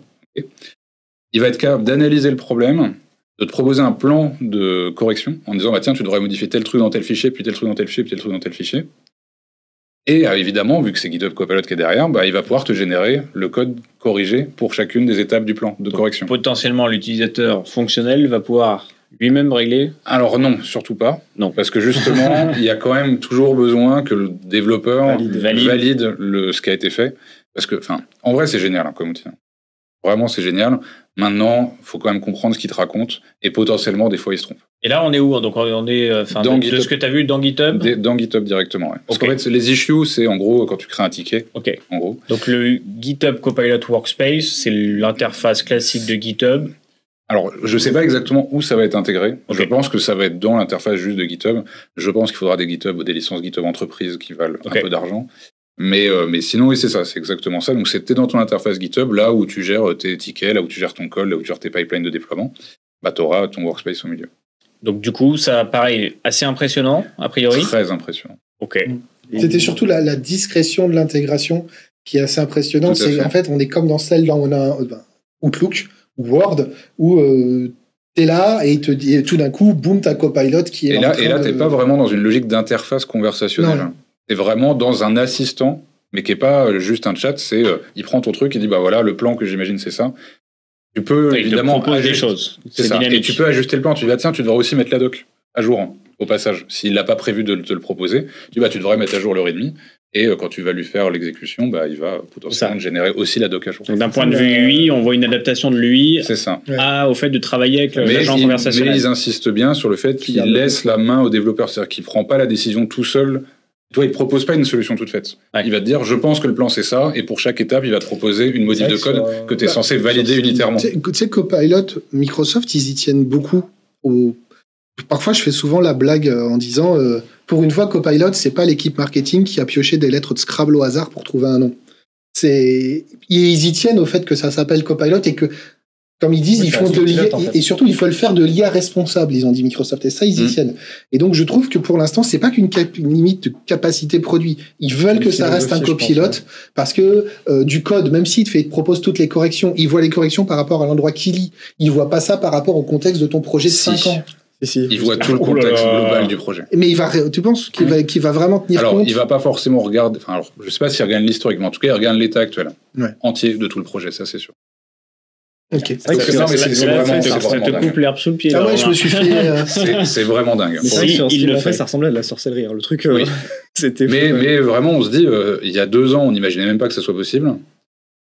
Il va être capable d'analyser le problème, de te proposer un plan de correction en disant, bah, tiens, tu devrais modifier tel truc dans tel fichier, puis tel truc dans tel fichier, puis tel truc dans tel fichier. Et euh, évidemment, vu que c'est GitHub Copilot qui est derrière, bah, il va pouvoir te générer le code corrigé pour chacune des étapes du plan de correction. Potentiellement, l'utilisateur fonctionnel va pouvoir lui-même régler. Alors non, surtout pas. Non. Parce que justement, il y a quand même toujours besoin que le développeur Valide. Valide. valide, le, ce qui a été fait. Parce que, enfin, en vrai, c'est génial hein, comme outil. Vraiment, c'est génial. Maintenant, faut quand même comprendre ce qu'il te raconte et potentiellement, des fois, il se trompe. Et là, on est où? Donc, on est, euh, enfin, Dans de, GitHub. ce que tu as vu dans GitHub? Des- dans GitHub directement. ouais. Parce qu'en fait, les issues, c'est en gros quand tu crées un ticket, Ok. en gros. Donc, le GitHub Copilot Workspace, c'est l'interface classique de GitHub. Alors, je sais pas exactement où ça va être intégré. Je pense que ça va être dans l'interface juste de GitHub. Je pense qu'il faudra des GitHub ou des licences GitHub entreprises qui valent un peu d'argent. Mais, euh, mais sinon, oui, c'est ça, c'est exactement ça. Donc, c'était dans ton interface GitHub, là où tu gères tes tickets, là où tu gères ton code, là où tu gères tes pipelines de déploiement. Bah, tu auras ton workspace au milieu. Donc du coup, ça paraît assez impressionnant, a priori. Très impressionnant. Ok. C'était surtout la, la discrétion de l'intégration qui est assez impressionnante. C'est en fait, on est comme dans celle là où on a un- ben, Outlook ou Word où euh, t'es là et, il te dit, et tout d'un coup, boum, t'as Copilot qui est Et en là, train et là, de- t'es pas vraiment dans une logique d'interface conversationnelle. Non. T'es vraiment dans un assistant, mais qui est pas euh, juste un chat. C'est, euh, il prend ton truc, il dit bah voilà, le plan que j'imagine c'est ça. Tu peux Il te évidemment propose des ajuster- choses. C'est ça. Et tu peux ajuster le plan. Tu dis bah tiens, tu devrais aussi mettre la doc à jour hein, au passage. S'il n'a pas prévu de te le proposer, tu dis bah tu devrais mettre à jour le readme. Et euh, quand tu vas lui faire l'exécution, bah il va potentiellement Ça. générer aussi la doc à jour. Donc d'un point de vue UI, on voit une adaptation de l'UI C'est ça. Ouais. à, au fait de travailler avec Mais, l'agent ils- mais conversationnel. ils insistent bien sur le fait Qu'il laisse la main au développeur, c'est-à-dire qu'il prend pas la décision tout seul. Toi, il te propose pas une solution toute faite. Ouais. Il va te dire, je pense que le plan c'est ça, et pour chaque étape, il va te proposer une modif de code que tu es Bah, censé valider unitairement. Tu sais, Copilot, Microsoft, ils y tiennent beaucoup. Au... Parfois, je fais souvent la blague euh, en disant euh, pour une fois, Copilot, c'est pas l'équipe marketing qui a pioché des lettres de Scrabble au hasard pour trouver un nom. C'est ils y tiennent au fait que ça s'appelle Copilot et que comme ils disent, Oui, ils c'est font de l'IA pilote, en fait. et surtout il faut le faire de l'IA responsable. Ils ont dit Microsoft et ça ils y Mm. tiennent. Et donc je trouve que pour l'instant c'est pas qu'une limite de capacité produit. Ils veulent que ça reste un pense, copilote parce que euh, du code, même s'il te fait, il te propose toutes les corrections, il voit les corrections par rapport à l'endroit qu'il lit. Il voit pas ça par rapport au contexte de ton projet de Si. 5 ans. Si, si. Il voit tout le Oh là contexte là. global du projet. Mais il va, tu penses qu'il va, va vraiment tenir Alors, compte il va pas forcément regarder. Enfin, alors, je sais pas s'il regarde l'historique, mais en tout cas, il regarde l'état actuel Ouais. entier de tout le projet, ça c'est sûr. Ok. c'est- vraiment- ça te- coupe l'herbe sous le pied. Ah ouais, je me suis fait. euh, C'est vraiment dingue. Il le fait, ça ressemblait à de la sorcellerie. hein. Le truc, euh, c'était. Mais, vraiment, on se dit, euh, il y a deux ans, on n'imaginait même pas que ça soit possible.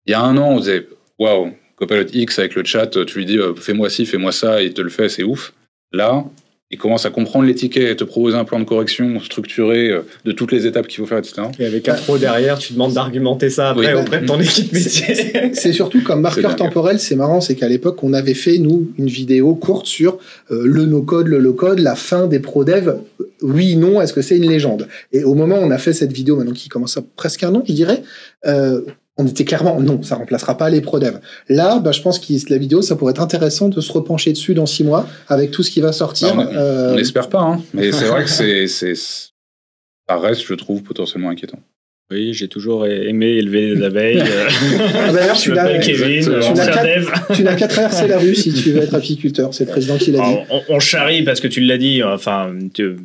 Il y a un an, on disait, waouh, Copilot X avec le chat, tu lui dis, fais-moi ci, fais-moi ça, et il te le fait, c'est ouf. Là, il commence à comprendre les tickets et te proposer un plan de correction structuré euh, de toutes les étapes qu'il faut faire, etc. Et avec un pro derrière, tu demandes d'argumenter ça après Oui. auprès de ton équipe métier. C'est surtout comme marqueur temporel, c'est marrant, c'est qu'à l'époque, on avait fait, nous, une vidéo courte sur euh, le no-code, le low-code, la fin des pro-dev. Oui, non, est-ce que c'est une légende? Et au moment où on a fait cette vidéo, maintenant qui commence à presque un an, je dirais, euh, on était clairement, non, ça remplacera pas les pro-dev. Là, bah, je pense que la vidéo, ça pourrait être intéressant de se repencher dessus dans six mois, avec tout ce qui va sortir. Bah, on- Euh, n'espère pas, hein. mais c'est vrai que c'est, ça reste, je trouve, potentiellement inquiétant. Oui, j'ai toujours aimé élever des abeilles. euh, Ah, D'ailleurs, Je tu n'as qu'à traverser la rue si tu veux être apiculteur. C'est le président qui l'a dit. On, on charrie parce que tu l'as dit. Enfin, tu-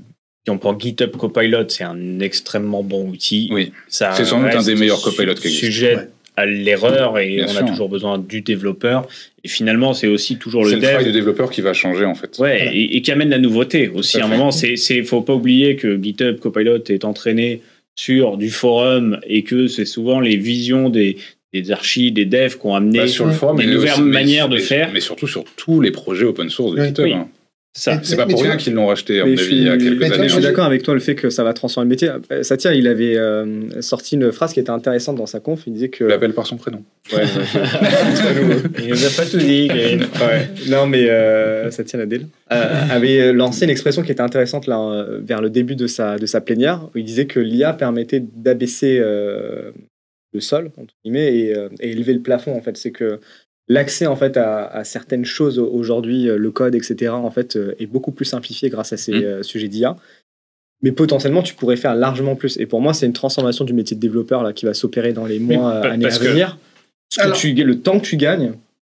si on prend GitHub Copilot, c'est un extrêmement bon outil. Oui, C'est sans doute un des meilleurs copilots qui existent. Sujet Ouais. à l'erreur et Bien on sûr. a toujours besoin du développeur. Et finalement, c'est aussi toujours c'est le le travail du dev. développeur qui va changer, en fait. Ouais, Voilà. et, et qui amène la nouveauté aussi. À un fait. moment, c'est, c'est, faut pas oublier que GitHub Copilot est entraîné sur du forum et que c'est souvent les visions des, des archis, des devs qui ont amené Pas sur le forum, des nouvelles aussi- mais- manières de mais- faire. Mais surtout sur tous les projets open source de Oui. GitHub. Oui. hein. Ça. C'est pas Mais pour rien qu'ils l'ont racheté, à mon il y a suis- quelques vois, Je années. suis d'accord avec toi le fait que ça va transformer le métier. Euh, Satya, il avait euh, sorti une phrase qui était intéressante dans sa conf. Il disait que. Je l'appelle par son prénom. Ouais. Il nous a pas tout dit. Ouais. Non, mais euh, Satya Nadella euh, avait lancé une expression qui était intéressante là, vers le début de sa, de sa plénière, où il disait que l'IA permettait d'abaisser euh, le sol, entre guillemets, et, euh, et élever le plafond. En fait, c'est que l'accès en fait à, à certaines choses aujourd'hui, euh, le code, etc., en fait, euh, est beaucoup plus simplifié grâce à ces Mm. euh, sujets d'IA. Mais potentiellement, tu pourrais faire largement plus. Et pour moi, c'est une transformation du métier de développeur là, qui va s'opérer dans les mois, années parce à que- venir. Ce que Alors- tu, le temps que tu gagnes,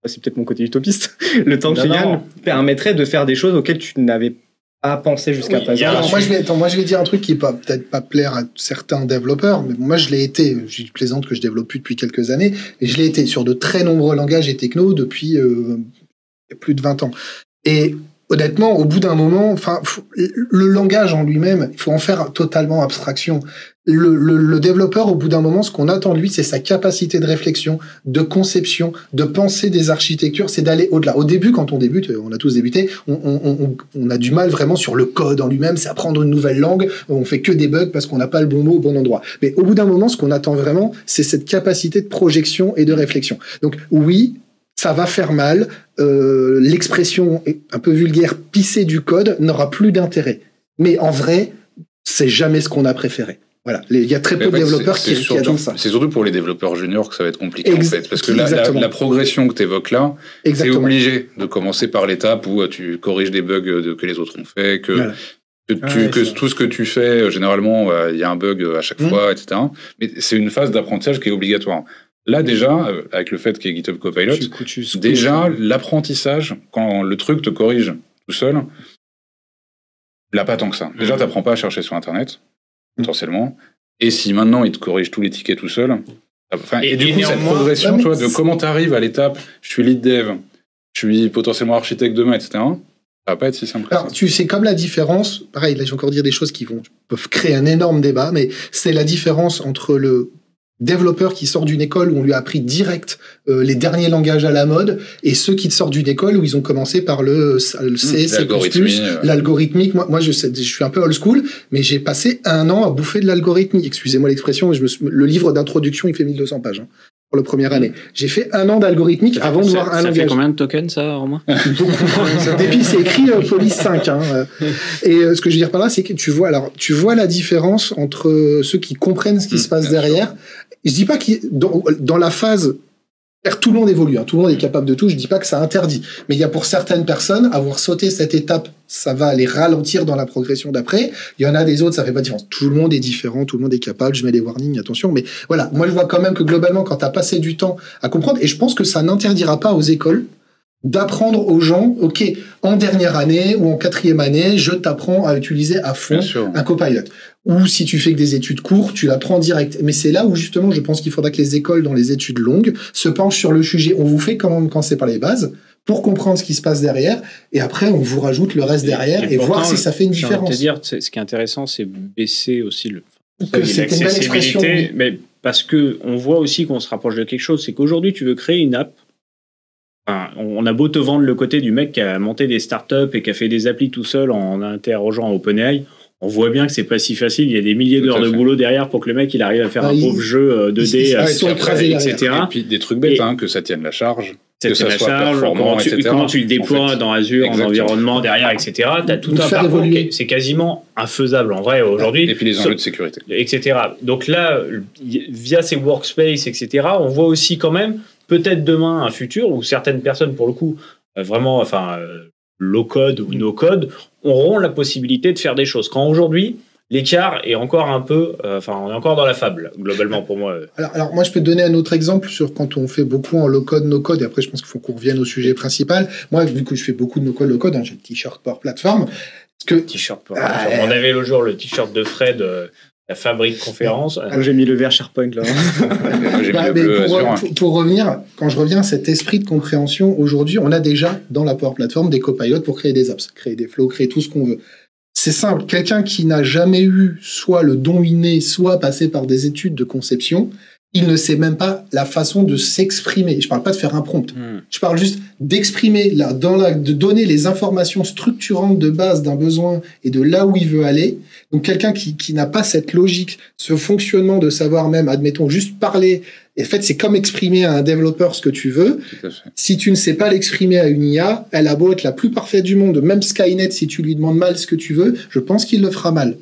c'est peut-être mon côté utopiste, le temps que Non, tu non. gagnes permettrait de faire des choses auxquelles tu n'avais pas pensé jusqu'à Oui, présent. Alors, moi, je vais, attends, moi, je vais dire un truc qui va peut-être pas plaire à certains développeurs, mais bon, moi, je l'ai été. Je plaisante que je développe plus depuis quelques années, et je l'ai été sur de très nombreux langages et technos depuis euh, plus de 20 ans. Et honnêtement, au bout d'un moment, enfin, le langage en lui-même, il faut en faire totalement abstraction. Le, développeur, au bout d'un moment, ce qu'on attend de lui, c'est sa capacité de réflexion, de conception, de penser des architectures, c'est d'aller au-delà. Au début, quand on débute, on a tous débuté, on, a du mal vraiment sur le code en lui-même, c'est apprendre une nouvelle langue, on fait que des bugs parce qu'on n'a pas le bon mot au bon endroit. Mais au bout d'un moment, ce qu'on attend vraiment, c'est cette capacité de projection et de réflexion. Donc oui, ça va faire mal, euh, l'expression un peu vulgaire, pisser du code n'aura plus d'intérêt. Mais en vrai, c'est jamais ce qu'on a préféré. Voilà, il y a très peu En de développeurs qui, surtout- attendent ça. C'est surtout pour les développeurs juniors que ça va être compliqué Ex- en fait. Parce que la, la- progression que tu évoques là, c'est obligé de commencer par l'étape où euh, tu corriges des bugs euh, de- que les autres ont fait, que, Voilà. que, tu- Ah ouais, que c'est tout ce que tu fais, euh, généralement, euh, il y a un bug à chaque Mhm. fois, etc. Mais c'est une phase d'apprentissage qui est obligatoire. Là, déjà, euh, avec le fait qu'il y ait GitHub Copilot, Tu- tu- tu- déjà, l'apprentissage, quand le truc te corrige tout seul, là, pas tant que ça. Déjà, Mhm. t'apprends pas à chercher sur Internet, potentiellement. Et si maintenant, il te corrige tous les tickets tout seul, enfin, et, Et- du et coup, cette progression, tu vois, de comment t'arrives à l'étape, je suis lead dev, je suis potentiellement architecte demain, etc., ça va pas être si simple. Alors, tu sais, comme la différence, pareil, là, je vais encore dire des choses qui vont, peuvent créer un énorme débat, mais c'est la différence entre le développeur qui sort d'une école où on lui a appris direct euh, les derniers langages à la mode et ceux qui sortent d'une école où ils ont commencé par le, le C, C++, euh. l'algorithmique. Moi, moi je, sais- je suis un peu old school, mais j'ai passé un an à bouffer de l'algorithmique. Excusez-moi l'expression, je me suis- le livre d'introduction, il fait 1200 pages. hein, pour la première année. J'ai fait un an d'algorithmique avant de Ça- voir un Ça fait langage. combien de tokens, ça, Romain Depuis, c'est écrit euh, Police 5. hein, euh. Et euh, ce que je veux dire par là, c'est que tu vois, alors, tu vois la différence entre euh, ceux qui comprennent ce qui Mm, se passe derrière. Je dis pas qu'il dans, la phase tout le monde évolue, hein, tout le monde est capable de tout. Je dis pas que ça interdit, mais il y a pour certaines personnes avoir sauté cette étape, ça va les ralentir dans la progression d'après. Il y en a des autres, ça fait pas de différence. Tout le monde est différent, tout le monde est capable. Je mets des warnings, attention. Mais voilà, moi je vois quand même que globalement, quand tu as passé du temps à comprendre, et je pense que ça n'interdira pas aux écoles d'apprendre aux gens, ok, en dernière année ou en quatrième année, je t'apprends à utiliser à fond un copilot. Ou si tu fais que des études courtes, tu l'apprends direct. Mais c'est là où justement, je pense qu'il faudra que les écoles, dans les études longues, se penchent sur le sujet. On vous fait quand même commencer par les bases pour comprendre ce qui se passe derrière, et après on vous rajoute le reste derrière et et, voir pourtant, si ça fait une différence. ce qui est intéressant, c'est baisser aussi le, Que c'était une belle expression. l'accessibilité, mais parce que on voit aussi qu'on se rapproche de quelque chose, c'est qu'aujourd'hui tu veux créer une app. Enfin, on a beau te vendre le côté du mec qui a monté des startups et qui a fait des applis tout seul en interrogeant OpenAI. On voit bien que c'est pas si facile. Il y a des milliers d'heures de boulot derrière pour que le mec il arrive à faire Ah, un ils- pauvre jeu euh, 2D, ils- euh, ils sont après, etc. Et puis des trucs bêtes, Et- hein, que ça tienne la charge. Ça que ça la soit charge, performant, comment tu, etc. comment tu le déploies En fait. dans Azure, en environnement derrière, etc. Tu as tout Ou un parcours qui c'est quasiment infaisable en vrai aujourd'hui. Et puis les enjeux de sécurité. etc. Donc là, via ces workspaces, etc., on voit aussi quand même peut-être demain un futur où certaines personnes, pour le coup, euh, vraiment, enfin, euh, low code ou no code, auront la possibilité de faire des choses. Quand aujourd'hui, l'écart est encore un peu, euh, enfin, on est encore dans la fable globalement pour moi. Alors, alors, moi, je peux te donner un autre exemple sur quand on fait beaucoup en low code, no code, et après, je pense qu'il faut qu'on revienne au sujet principal. Moi, vu que je fais beaucoup de no code, low code, hein, j'ai le t-shirt. Parce que T-shirt. pour- Ah, on avait le jour le t-shirt de Fred, euh, la fabrique conférence. Moi, j'ai mis le vert SharePoint là. Moi, J'ai mis le mais bleu pour, Azure. pour- pour revenir, quand je reviens à cet esprit de compréhension, aujourd'hui, on a déjà dans la Power Platform des copilotes pour créer des apps, créer des flows, créer tout ce qu'on veut. C'est simple, quelqu'un qui n'a jamais eu soit le don inné, soit passé par des études de conception, il ne sait même pas la façon de s'exprimer. Je parle pas de faire un prompt. Hmm. Je parle juste d'exprimer, là, dans la, de donner les informations structurantes de base d'un besoin et de là où il veut aller. Donc quelqu'un qui, qui n'a pas cette logique, ce fonctionnement de savoir même, admettons, juste parler. Et en fait, c'est comme exprimer à un développeur ce que tu veux. Si tu ne sais pas l'exprimer à une IA, elle a beau être la plus parfaite du monde, même Skynet, si tu lui demandes mal ce que tu veux, je pense qu'il le fera mal.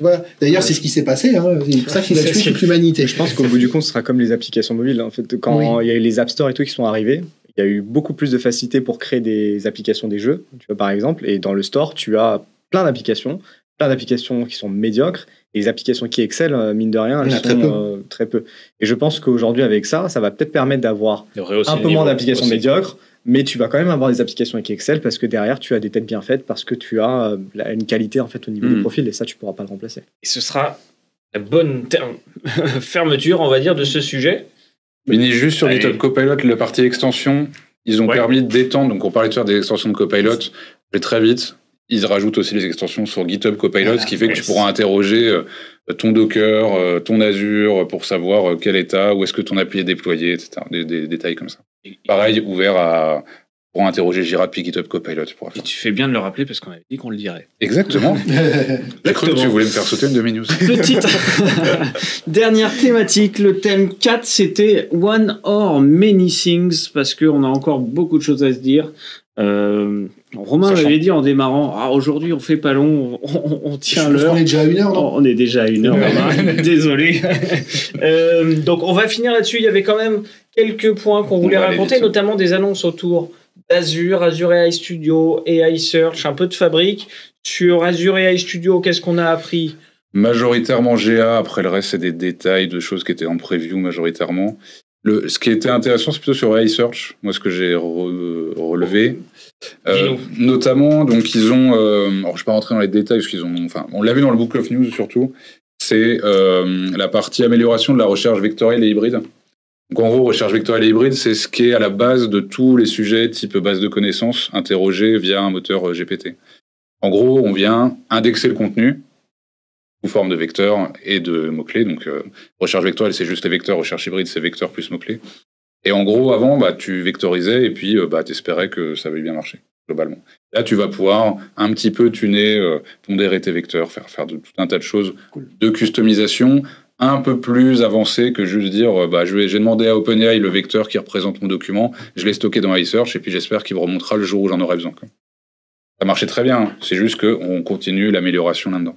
Voilà. D'ailleurs, c'est ce qui s'est passé. Hein. C'est pour ça qu'il a C'est tué toute l'humanité. Je pense qu'au bout du compte, ce sera comme les applications mobiles. En fait, quand il y a eu les App Store et tout qui sont arrivés, il y a eu beaucoup plus de facilité pour créer des applications des jeux, tu vois, par exemple. Et dans le store, tu as plein d'applications, plein d'applications qui sont médiocres. Et les applications qui excellent, euh, mine de rien, Il y elles en a très sont peu. euh, très peu. Et je pense qu'aujourd'hui, avec ça, ça va peut-être permettre d'avoir un peu moins d'applications médiocres, mais tu vas quand même avoir des applications qui excellent parce que derrière, tu as des têtes bien faites, parce que tu as euh, une qualité en fait au niveau Hmm. des profils, et ça, tu pourras pas le remplacer. Et ce sera la bonne fermeture, on va dire, de ce sujet. Mini juste sur. GitHub Copilot, la partie extension, ils ont Ouais. permis d'étendre. Donc, on parlait de faire des extensions de Copilot, mais très vite, ils rajoutent aussi les extensions sur GitHub Copilot, Voilà. ce qui fait que tu pourras interroger euh, ton Docker, euh, ton Azure, pour savoir euh, quel état, où est-ce que ton appli est déployé, etc. Des, des détails comme ça. Pareil, ouvert à, pour interroger Jira depuis GitHub Copilot. Pourras Et tu fais bien de le rappeler parce qu'on avait dit qu'on le dirait. Exactement. J'ai cru que tu voulais me faire sauter une demi-news. Petite dernière thématique, le thème 4, c'était One or Many Things, parce qu'on a encore beaucoup de choses à se dire. Euh, Romain m'avait dit en démarrant, ah, aujourd'hui on fait pas long, on, on- on tient l'heure. qu'on est déjà à une heure, non On est déjà à une heure, Romain. désolé. Euh, donc on va finir là-dessus. Il y avait quand même quelques points qu'on voulait raconter, notamment des annonces autour d'Azure, Azure AI Studio, AI Search, un peu de fabrique. Sur Azure AI Studio, qu'est-ce qu'on a appris? Majoritairement GA, après le reste, c'est des détails de choses qui étaient en preview majoritairement. Le, ce qui était intéressant, c'est plutôt sur AI Search, moi ce que j'ai re- relevé. Euh, notamment, donc ils ont, euh, alors je vais pas rentrer dans les détails, parce qu'ils ont, enfin, on l'a vu dans le Book of News surtout, c'est euh, la partie amélioration de la recherche vectorielle et hybride. Donc en gros, recherche vectorielle et hybride, c'est ce qui est à la base de tous les sujets type base de connaissances interrogés via un moteur GPT. En gros, on vient indexer le contenu sous forme de vecteurs et de mots-clés. Donc, euh, recherche vectorielle, c'est juste les vecteurs. Recherche hybride, c'est vecteurs plus mots-clés. Et en gros, avant, bah, tu vectorisais et puis euh, bah, tu espérais que ça allait bien marcher, globalement. Là, tu vas pouvoir un petit peu tuner, euh, pondérer tes vecteurs, faire, faire de, tout un tas de choses de customisation un peu plus avancées que juste dire bah, je vais- j'ai demandé à OpenAI le vecteur qui représente mon document, je l'ai stocké dans iSearch et puis j'espère qu'il me remontera le jour où j'en aurai besoin. quoi. Ça marchait très bien, hein. c'est juste qu'on continue l'amélioration là-dedans.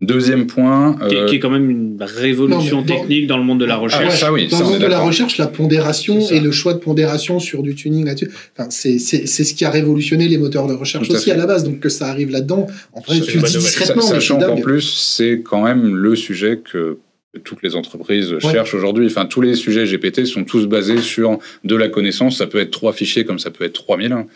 Deuxième point. qui, est- euh, qui est quand même une révolution Non, technique dans le monde de la Ah recherche. ouais, ça oui, Dans ça, le monde de la recherche, la pondération et le choix de pondération sur du tuning là-dessus, enfin, c'est c'est- c'est ce qui a révolutionné les moteurs de recherche Tout aussi fait. à la base. Donc que ça arrive là-dedans, en vrai, tu dis discrètement, Sachant qu'en plus, c'est quand même le sujet que toutes les entreprises cherchent aujourd'hui. Enfin, tous les sujets GPT sont tous basés sur de la connaissance. Ça peut être trois fichiers comme ça peut être 3000, hein,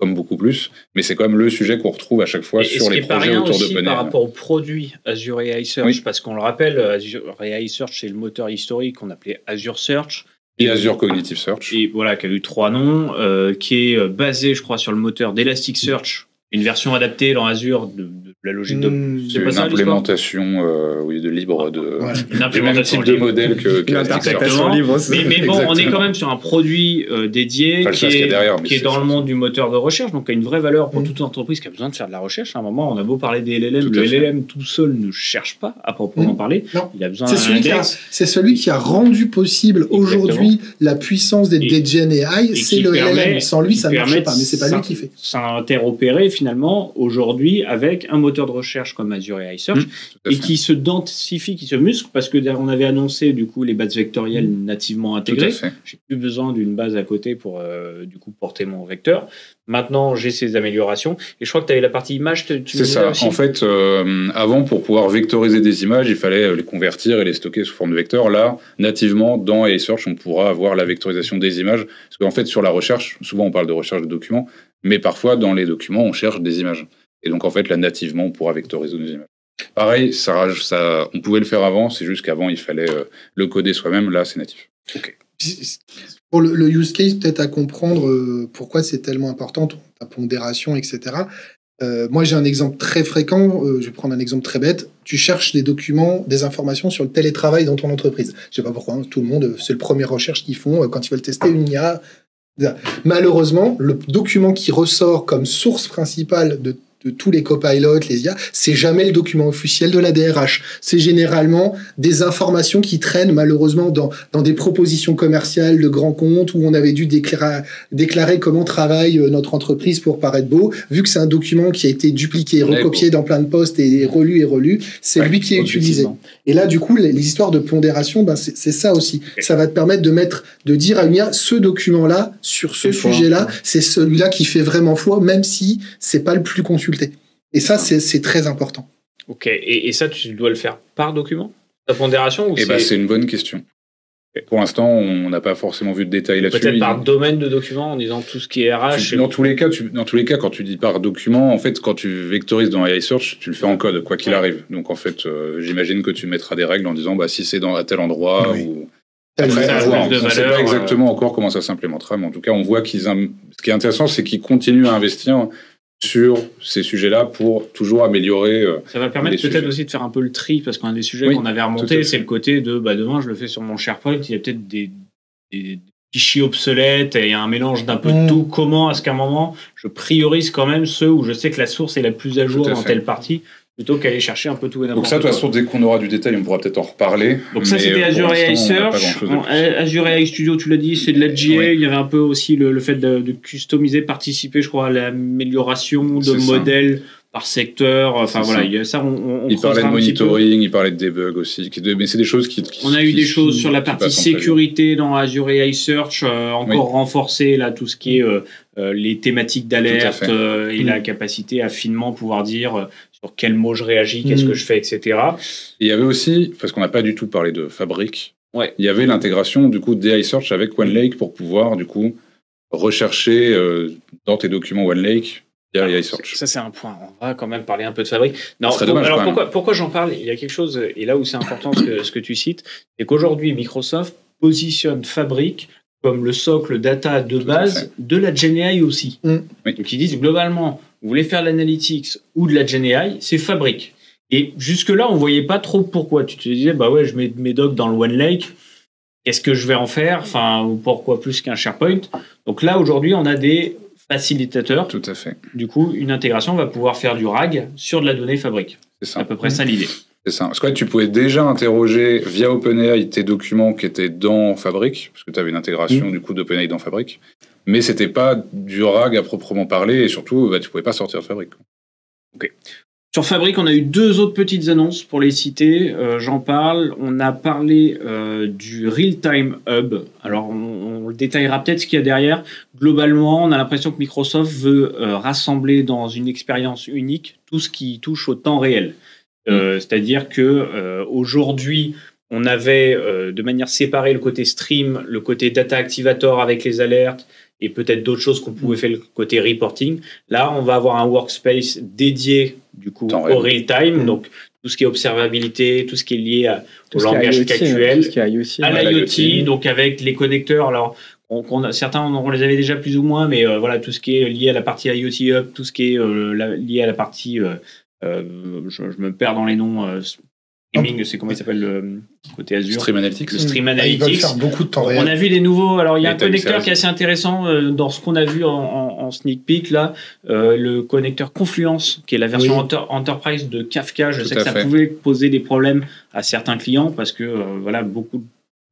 comme beaucoup plus. Mais c'est quand même le sujet qu'on retrouve à chaque fois Et- sur les projets autour aussi d'OpenAI. par rapport au produit Azure AI Search, Oui. parce qu'on le rappelle, Azure AI Search, c'est le moteur historique qu'on appelait Azure Search. Et Azure Cognitive Search. Et voilà, qui a eu trois noms, euh, qui est euh, basé, je crois, sur le moteur d'Elasticsearch, une version adaptée dans Azure de, de la logique de. Hmm. C'est une ça, implémentation euh, oui, de libre de, Voilà. Une implémentation de modèle que, que Exactement. libre. Mais, mais bon, on est quand même sur un produit euh, dédié Enfin, qui est, derrière, mais qui est c'est- dans le monde du moteur de recherche, donc qui a une vraie valeur pour Mm. toute entreprise qui a besoin de faire de la recherche. À un moment, on a beau parler des LLM, Tout le. LLM tout seul ne cherche pas, à proprement Mm. parler. Non. Il a besoin C'est d'un celui, qui a, index. c'est celui qui a rendu possible aujourd'hui la puissance des, Et- des Gen AI, c'est le LLM. Sans lui, ça ne marche permet pas, mais c'est pas ça- lui qui fait. s'interopérer finalement aujourd'hui avec un de recherche comme Azure AI Search Mm, Tout à et qui se densifie, qui se muscle parce que on avait annoncé du coup les bases vectorielles nativement Tout à intégrées. J'ai plus besoin d'une base à côté pour euh, du coup porter mon vecteur. Maintenant, j'ai ces améliorations et je crois que tu avais la partie image. C'est ça. aussi En fait, euh, avant, pour pouvoir vectoriser des images, il fallait les convertir et les stocker sous forme de vecteur. Là, nativement, dans AI Search, on pourra avoir la vectorisation des images. Parce qu'en fait, sur la recherche, souvent on parle de recherche de documents, mais parfois, dans les documents, on cherche des images. Et donc, en fait, là, nativement, on pourra vectoriser nos images. Pareil, ça, ça, on pouvait le faire avant, c'est juste qu'avant, il fallait euh, le coder soi-même. Là, c'est natif. Pour le, le use case, peut-être à comprendre euh, pourquoi c'est tellement important, ta pondération, etc. Euh, moi, j'ai un exemple très fréquent. euh, je vais prendre un exemple très bête. Tu cherches des documents, des informations sur le télétravail dans ton entreprise. Je sais pas pourquoi. hein, tout le monde, c'est le premier recherche qu'ils font euh, quand ils veulent tester une IA. Malheureusement, le document qui ressort comme source principale de, de tous les copilotes, les IA, c'est jamais le document officiel de la DRH. C'est généralement des informations qui traînent malheureusement dans, dans des propositions commerciales de grands comptes où on avait dû déclarer, déclarer comment travaille euh, notre entreprise pour paraître beau. Vu que c'est un document qui a été dupliqué, recopié dans plein de postes et relu et relu, c'est Ouais, lui qui est utilisé. Et là, du coup, les, les histoires de pondération, ben, c'est ça aussi. Ça va te permettre de mettre, de dire à une IA, ce document-là, sur ce sujet-là, c'est celui-là qui fait vraiment foi, même si c'est pas le plus Et ça, c'est très important. Ok, et, et ça, tu dois le faire par document? Ta pondération ou Et c'est c'est une bonne question. Pour l'instant, on n'a pas forcément vu de détails là-dessus. peut-être par domaine de document en disant tout ce qui est RH Tu- et- dans tous les cas, tu, dans tous les cas, quand tu dis par document, en fait, quand tu vectorises dans AI Search, tu le fais en code, quoi qu'il Ouais. arrive. Donc, en fait, euh, j'imagine que tu mettras des règles en disant, bah, si c'est dans à tel endroit Oui. ou. Après, ça on ne sait pas exactement encore comment ça s'implémentera, mais en tout cas, on voit qu'ils. Ce qui est intéressant, c'est qu'ils continuent à investir sur ces sujets-là pour toujours améliorer. euh, Ça va permettre peut-être aussi de faire un peu le tri, parce qu'un des sujets Oui, qu'on avait remonté, c'est le côté de bah, demain, je le fais sur mon SharePoint, il y a peut-être des, des fichiers obsolètes et un mélange d'un peu Mm. de tout. Comment, à ce qu'à un moment, je priorise quand même ceux où je sais que la source est la plus à jour à dans fait. telle partie, plutôt qu'aller chercher un peu tout et n'importe Donc ça, de quoi. toute façon, dès qu'on aura du détail, on pourra peut-être en reparler. Donc ça c'était Azure AI Search. Azure AI Studio tu l'as dit c'est de la GA, Oui. il y avait un peu aussi le, le fait de, de customiser, participer je crois à l'amélioration de C'est ça. modèles par secteur, enfin voilà, ça. il ça on, on, Il parlait de monitoring, il parlait de debug aussi, mais c'est des choses qui. qui- On a eu des choses sur la partie sécurité dans Azure AI Search, euh, encore Oui. renforcé là tout ce qui est euh, euh, les thématiques d'alerte euh, et Mm. la capacité à finement pouvoir dire euh, sur quel mot je réagis, qu'est-ce Mm. que je fais, etc. Et il y avait aussi, parce qu'on n'a pas du tout parlé de fabrique, Ouais. il y avait l'intégration du coup d'AI Search avec OneLake pour pouvoir du coup rechercher euh, dans tes documents OneLake via AI Search. Ça, c'est un point. On va quand même parler un peu de fabrique. Non, dommage, alors pourquoi, pourquoi j'en parle? Il y a quelque chose, et là où c'est important ce que, ce que tu cites, c'est qu'aujourd'hui, Microsoft positionne Fabric comme le socle data de base de la GenAI aussi. Mm. Oui. Donc ils disent globalement, vous voulez faire de l'analytics ou de la GenAI, c'est Fabric. Et jusque-là, on voyait pas trop pourquoi. Tu te disais, bah ouais, je mets mes docs dans le OneLake. Qu'est-ce que je vais en faire? Enfin, ou pourquoi plus qu'un SharePoint? Donc là, aujourd'hui, on a des facilitateurs Tout à fait, du coup, une intégration va pouvoir faire du RAG sur de la donnée fabrique. c'est ça. à peu près ça l'idée. C'est ça. Parce que ouais, tu pouvais déjà interroger via OpenAI tes documents qui étaient dans Fabric, parce que tu avais une intégration Mm. du coup d'OpenAI dans Fabric, mais c'était pas du RAG à proprement parler, et surtout, bah, tu pouvais pas sortir de Fabric. Sur Fabric, on a eu deux autres petites annonces pour les citer. Euh, J'en parle. On a parlé euh, du Real-Time Hub. Alors, on, on le détaillera peut-être ce qu'il y a derrière. Globalement, on a l'impression que Microsoft veut euh, rassembler dans une expérience unique tout ce qui touche au temps réel. Euh, C'est-à-dire que aujourd'hui, on avait de manière séparée le côté stream, le côté data activator avec les alertes et peut-être d'autres choses qu'on pouvait faire le côté reporting. Là, on va avoir un workspace dédié du coup Temps au real time, Mm. donc tout ce qui est observabilité, tout ce qui est lié à- Tout au langage IoT, actuel, tout ce qui est IoT, à l'IoT, donc avec les connecteurs. Alors, on, a- certains on les avait déjà plus ou moins, mais euh, voilà tout ce qui est lié à la partie IoT Hub, tout ce qui est euh, la- lié à la partie, euh, euh, je, je me perds dans les noms. Streaming, c'est comment il s'appelle le côté Azure, Stream Analytics. le Stream Ah, Ils Analytics. faire beaucoup de temps On réel. a vu des nouveaux. Alors, il y a Les un connecteur qui est assez intéressant euh, dans ce qu'on a vu en, en- en sneak peek là, euh, le connecteur Confluence, qui est la version Oui. enter- enterprise de Kafka. Je Tout sais que ça fait. pouvait poser des problèmes à certains clients parce que euh, voilà beaucoup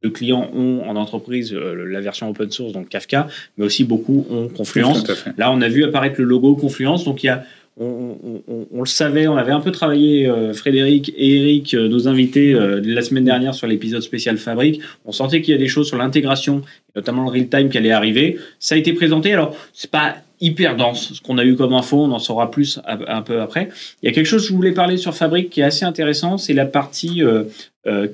de clients ont en entreprise euh, la version open source donc Kafka, mais aussi beaucoup ont Confluence. Là, on a vu apparaître le logo Confluence, donc il y a on, on- on- on le savait, on avait un peu travaillé, euh, Frédéric et Eric, euh, nos invités, euh, la semaine dernière sur l'épisode spécial Fabrique. On sentait qu'il y a des choses sur l'intégration, notamment le real-time qui allait arriver. Ça a été présenté. Alors, c'est pas hyper dense ce qu'on a eu comme info, on en saura plus un, peu après. Il y a quelque chose que je voulais parler sur Fabrique qui est assez intéressant, c'est la partie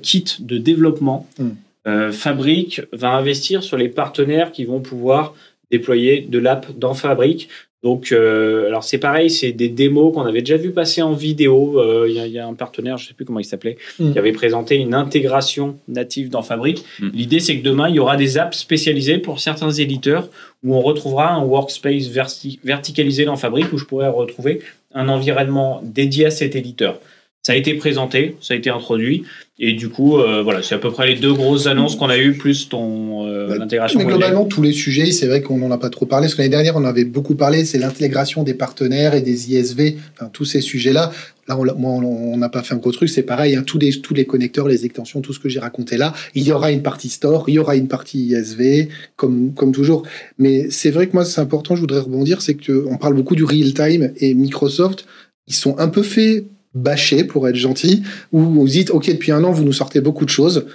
kit de développement. Mm. Euh, Fabrique va investir sur les partenaires qui vont pouvoir déployer de l'app dans Fabrique. Donc, euh, alors c'est pareil, c'est des démos qu'on avait déjà vu passer en vidéo. Euh, Il y, a- il y a un partenaire, je sais plus comment il s'appelait, Mm. qui avait présenté une intégration native dans Fabric. Mm. L'idée, c'est que demain, il y aura des apps spécialisées pour certains éditeurs où on retrouvera un workspace verti- verticalisé dans Fabric où je pourrais retrouver un environnement dédié à cet éditeur. Ça a été présenté, ça a été introduit, et du coup, euh, voilà, c'est à peu près les deux grosses annonces qu'on a eues, plus ton euh, l'intégration. Mais globalement, tous les sujets, c'est vrai qu'on n'en a pas trop parlé, parce que l'année dernière, on en avait beaucoup parlé, c'est l'intégration des partenaires et des ISV, enfin, tous ces sujets-là. Là, on, moi, on n'a pas fait un gros truc, c'est pareil, hein, tous, les, tous les connecteurs, les extensions, tout ce que j'ai raconté là, il y aura une partie store, il y aura une partie ISV, comme, comme toujours. Mais c'est vrai que moi, c'est important, je voudrais rebondir, c'est qu'on parle beaucoup du real-time, et Microsoft, ils sont un peu fait bâcher, pour être gentil, où vous dites, OK, depuis un an, vous nous sortez beaucoup de choses.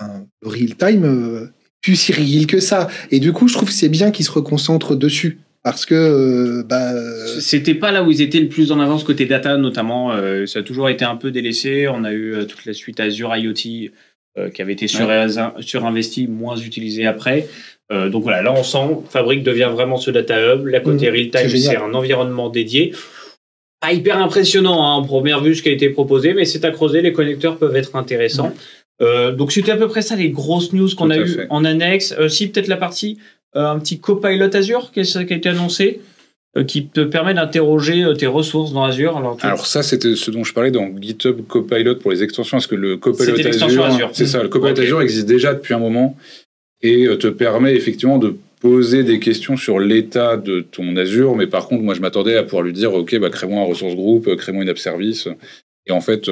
Le real-time, euh, plus si real que ça. Et du coup, je trouve que c'est bien qu'ils se reconcentrent dessus. Parce que, euh, bah, C'était pas là où ils étaient le plus en avance côté data, notamment. euh, ça a toujours été un peu délaissé. On a eu toute la suite Azure IoT qui avait été sur, surinvesti, moins utilisé après. Donc voilà, là on sent Fabric devient vraiment ce data hub. La côté real-time, c'est génial. c'est un environnement dédié. Pas hyper impressionnant hein, en première vue ce qui a été proposé, mais c'est à creuser. Les connecteurs peuvent être intéressants. Euh, donc c'était à peu près ça les grosses news qu'on a eues en annexe. Euh, si peut-être la partie euh, un petit copilot Azure qui, est- qui a été annoncé qui te permet d'interroger tes ressources dans Azure. Alors, ça, c'était ce dont je parlais dans GitHub Copilot pour les extensions. Parce que le Copilot Azure, Azure. c'est ça, le Copilot Ok. Azure existe déjà depuis un moment. et te permet effectivement de poser des questions sur l'état de ton Azure, mais par contre, moi, je m'attendais à pouvoir lui dire, OK, bah, crée-moi un ressource groupe, crée-moi une app service. Et en fait,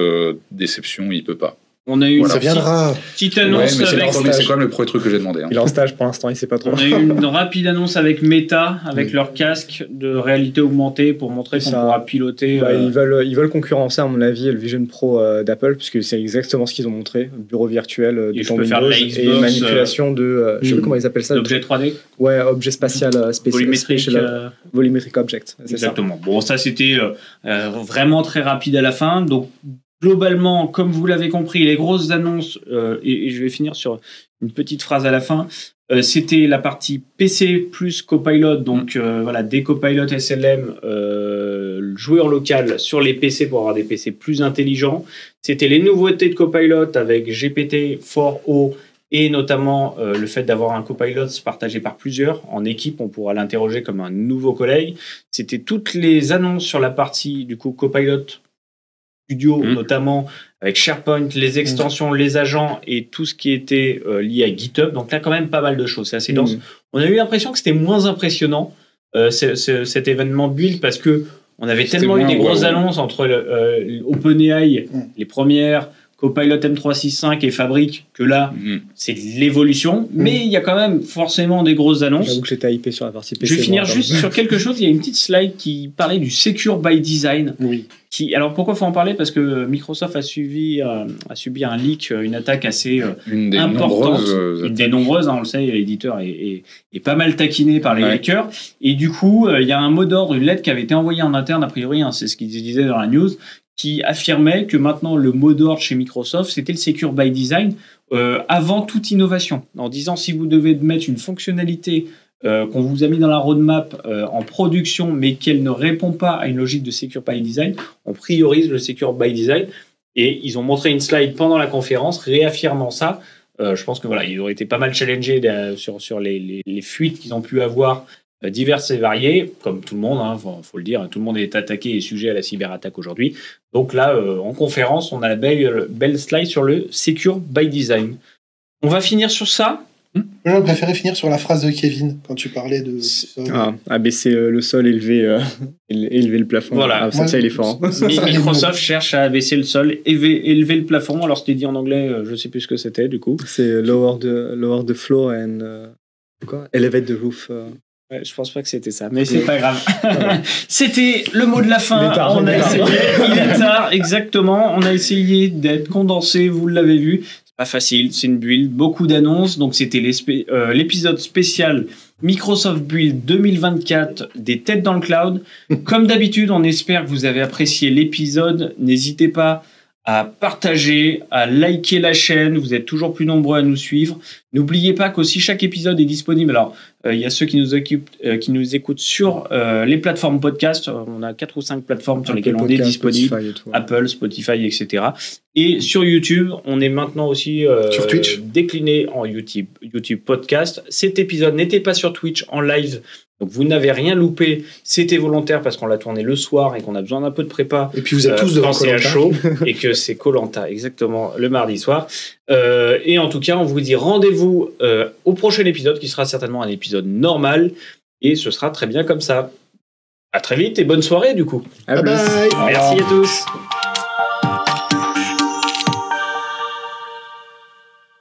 déception, il peut pas. On a eu une ça viendra. petite annonce ouais, avec. C'est quand même le premier truc que j'ai demandé. Hein. Il est en stage pour l'instant, il sait pas trop. On a eu une rapide annonce avec Meta, avec leur casque de réalité augmentée pour montrer qu'on pourra piloter. Bah, ils, veulent, ils veulent concurrencer, à mon avis, le Vision Pro euh, d'Apple, puisque c'est exactement ce qu'ils ont montré bureau virtuel euh, de Windows et manipulation de. Euh, je sais pas comment ils appellent ça. Objet 3D Ouais, objet spatial spécifique. Volumétrique. Volumetric Object. Exactement. Ça. Bon, ça c'était vraiment très rapide à la fin. Donc globalement, comme vous l'avez compris, les grosses annonces, euh, et, je vais finir sur une petite phrase à la fin, euh, c'était la partie PC plus Copilot, donc euh, voilà, des Copilot SLM en local sur les PC pour avoir des PC plus intelligents. C'était les nouveautés de Copilot avec GPT-4o et notamment le fait d'avoir un copilot partagé par plusieurs. En équipe, on pourra l'interroger comme un nouveau collègue. C'était toutes les annonces sur la partie du coup copilot studio, mmh. notamment avec SharePoint, les extensions, les agents et tout ce qui était euh, lié à GitHub. Donc là, quand même, pas mal de choses. C'est assez dense. Mmh. On a eu l'impression que c'était moins impressionnant euh, cet événement build parce que on avait tellement eu des grosses annonces entre euh, OpenAI, les premières, Copilot M365 et Fabric, que là, mm. c'est l'évolution, mm. mais il y a quand même forcément des grosses annonces. J'avoue que j'étais hypé sur la partie PC. Je vais finir juste sur quelque chose. Il y a une petite slide qui parlait du Secure by Design. Oui. Qui, alors pourquoi faut en parler? Parce que Microsoft a, suivi, euh, a subi un leak, euh, une attaque assez euh, une des importante. Nombreuses, une des nombreuses, hein, on le sait, l'éditeur est, est, pas mal taquiné par les hackers. Et du coup, il y a un mot d'ordre, une lettre qui avait été envoyée en interne, a priori, hein, c'est ce qu'ils disaient dans la news, qui affirmait que maintenant le mot d'ordre chez Microsoft, c'était le Secure by Design euh, avant toute innovation, en disant si vous devez mettre une fonctionnalité euh, qu'on vous a mis dans la roadmap euh, en production, mais qu'elle ne répond pas à une logique de Secure by Design, on priorise le Secure by Design. Et ils ont montré une slide pendant la conférence réaffirmant ça. je pense que voilà, ils auraient été pas mal challengés sur, sur les, fuites qu'ils ont pu avoir diverses et variées, comme tout le monde, il hein, faut, le dire, tout le monde est attaqué et sujet à la cyberattaque aujourd'hui. Donc là, euh, en conférence, on a la belle, belle slide sur le Secure by Design. On va finir sur ça. Je préférais finir sur la phrase de Kevin quand tu parlais de. Ah, abaisser euh, le sol, élever, élever le plafond. Voilà. Ah, ça, il est fort. Hein. Microsoft cherche à abaisser le sol, élever, élever le plafond. Alors, c'était dit en anglais, je sais plus ce que c'était du coup. C'est lower the, lower the floor and. quoi? Elevate the roof. Ouais, je pense pas que c'était ça, mais c'est pas grave. c'était le mot de la fin. on a essayé, il est tard, exactement. On a essayé d'être condensé, vous l'avez vu. C'est pas facile, c'est une build, beaucoup d'annonces. Donc c'était euh, l'épisode spécial Microsoft Build 2024 des têtes dans le cloud. Comme d'habitude, on espère que vous avez apprécié l'épisode. N'hésitez pas à partager, à liker la chaîne. Vous êtes toujours plus nombreux à nous suivre. N'oubliez pas qu'aussi chaque épisode est disponible. Alors, il y a ceux qui nous, occupent, euh, qui nous écoutent sur euh, les plateformes podcast. On a quatre ou cinq plateformes sur lesquelles on est disponible. Apple, Spotify, etc. Et sur YouTube, on est maintenant aussi sur Twitch. décliné en YouTube, YouTube podcast. Cet épisode n'était pas sur Twitch en live donc vous n'avez rien loupé, c'était volontaire parce qu'on l'a tourné le soir et qu'on a besoin d'un peu de prépa. Et puis vous êtes tous devant à chaud et que c'est Colanta exactement le mardi soir. Euh, et en tout cas, on vous dit rendez-vous euh, au prochain épisode qui sera certainement un épisode normal et ce sera très bien comme ça. À très vite et bonne soirée du coup. bye. Merci à tous.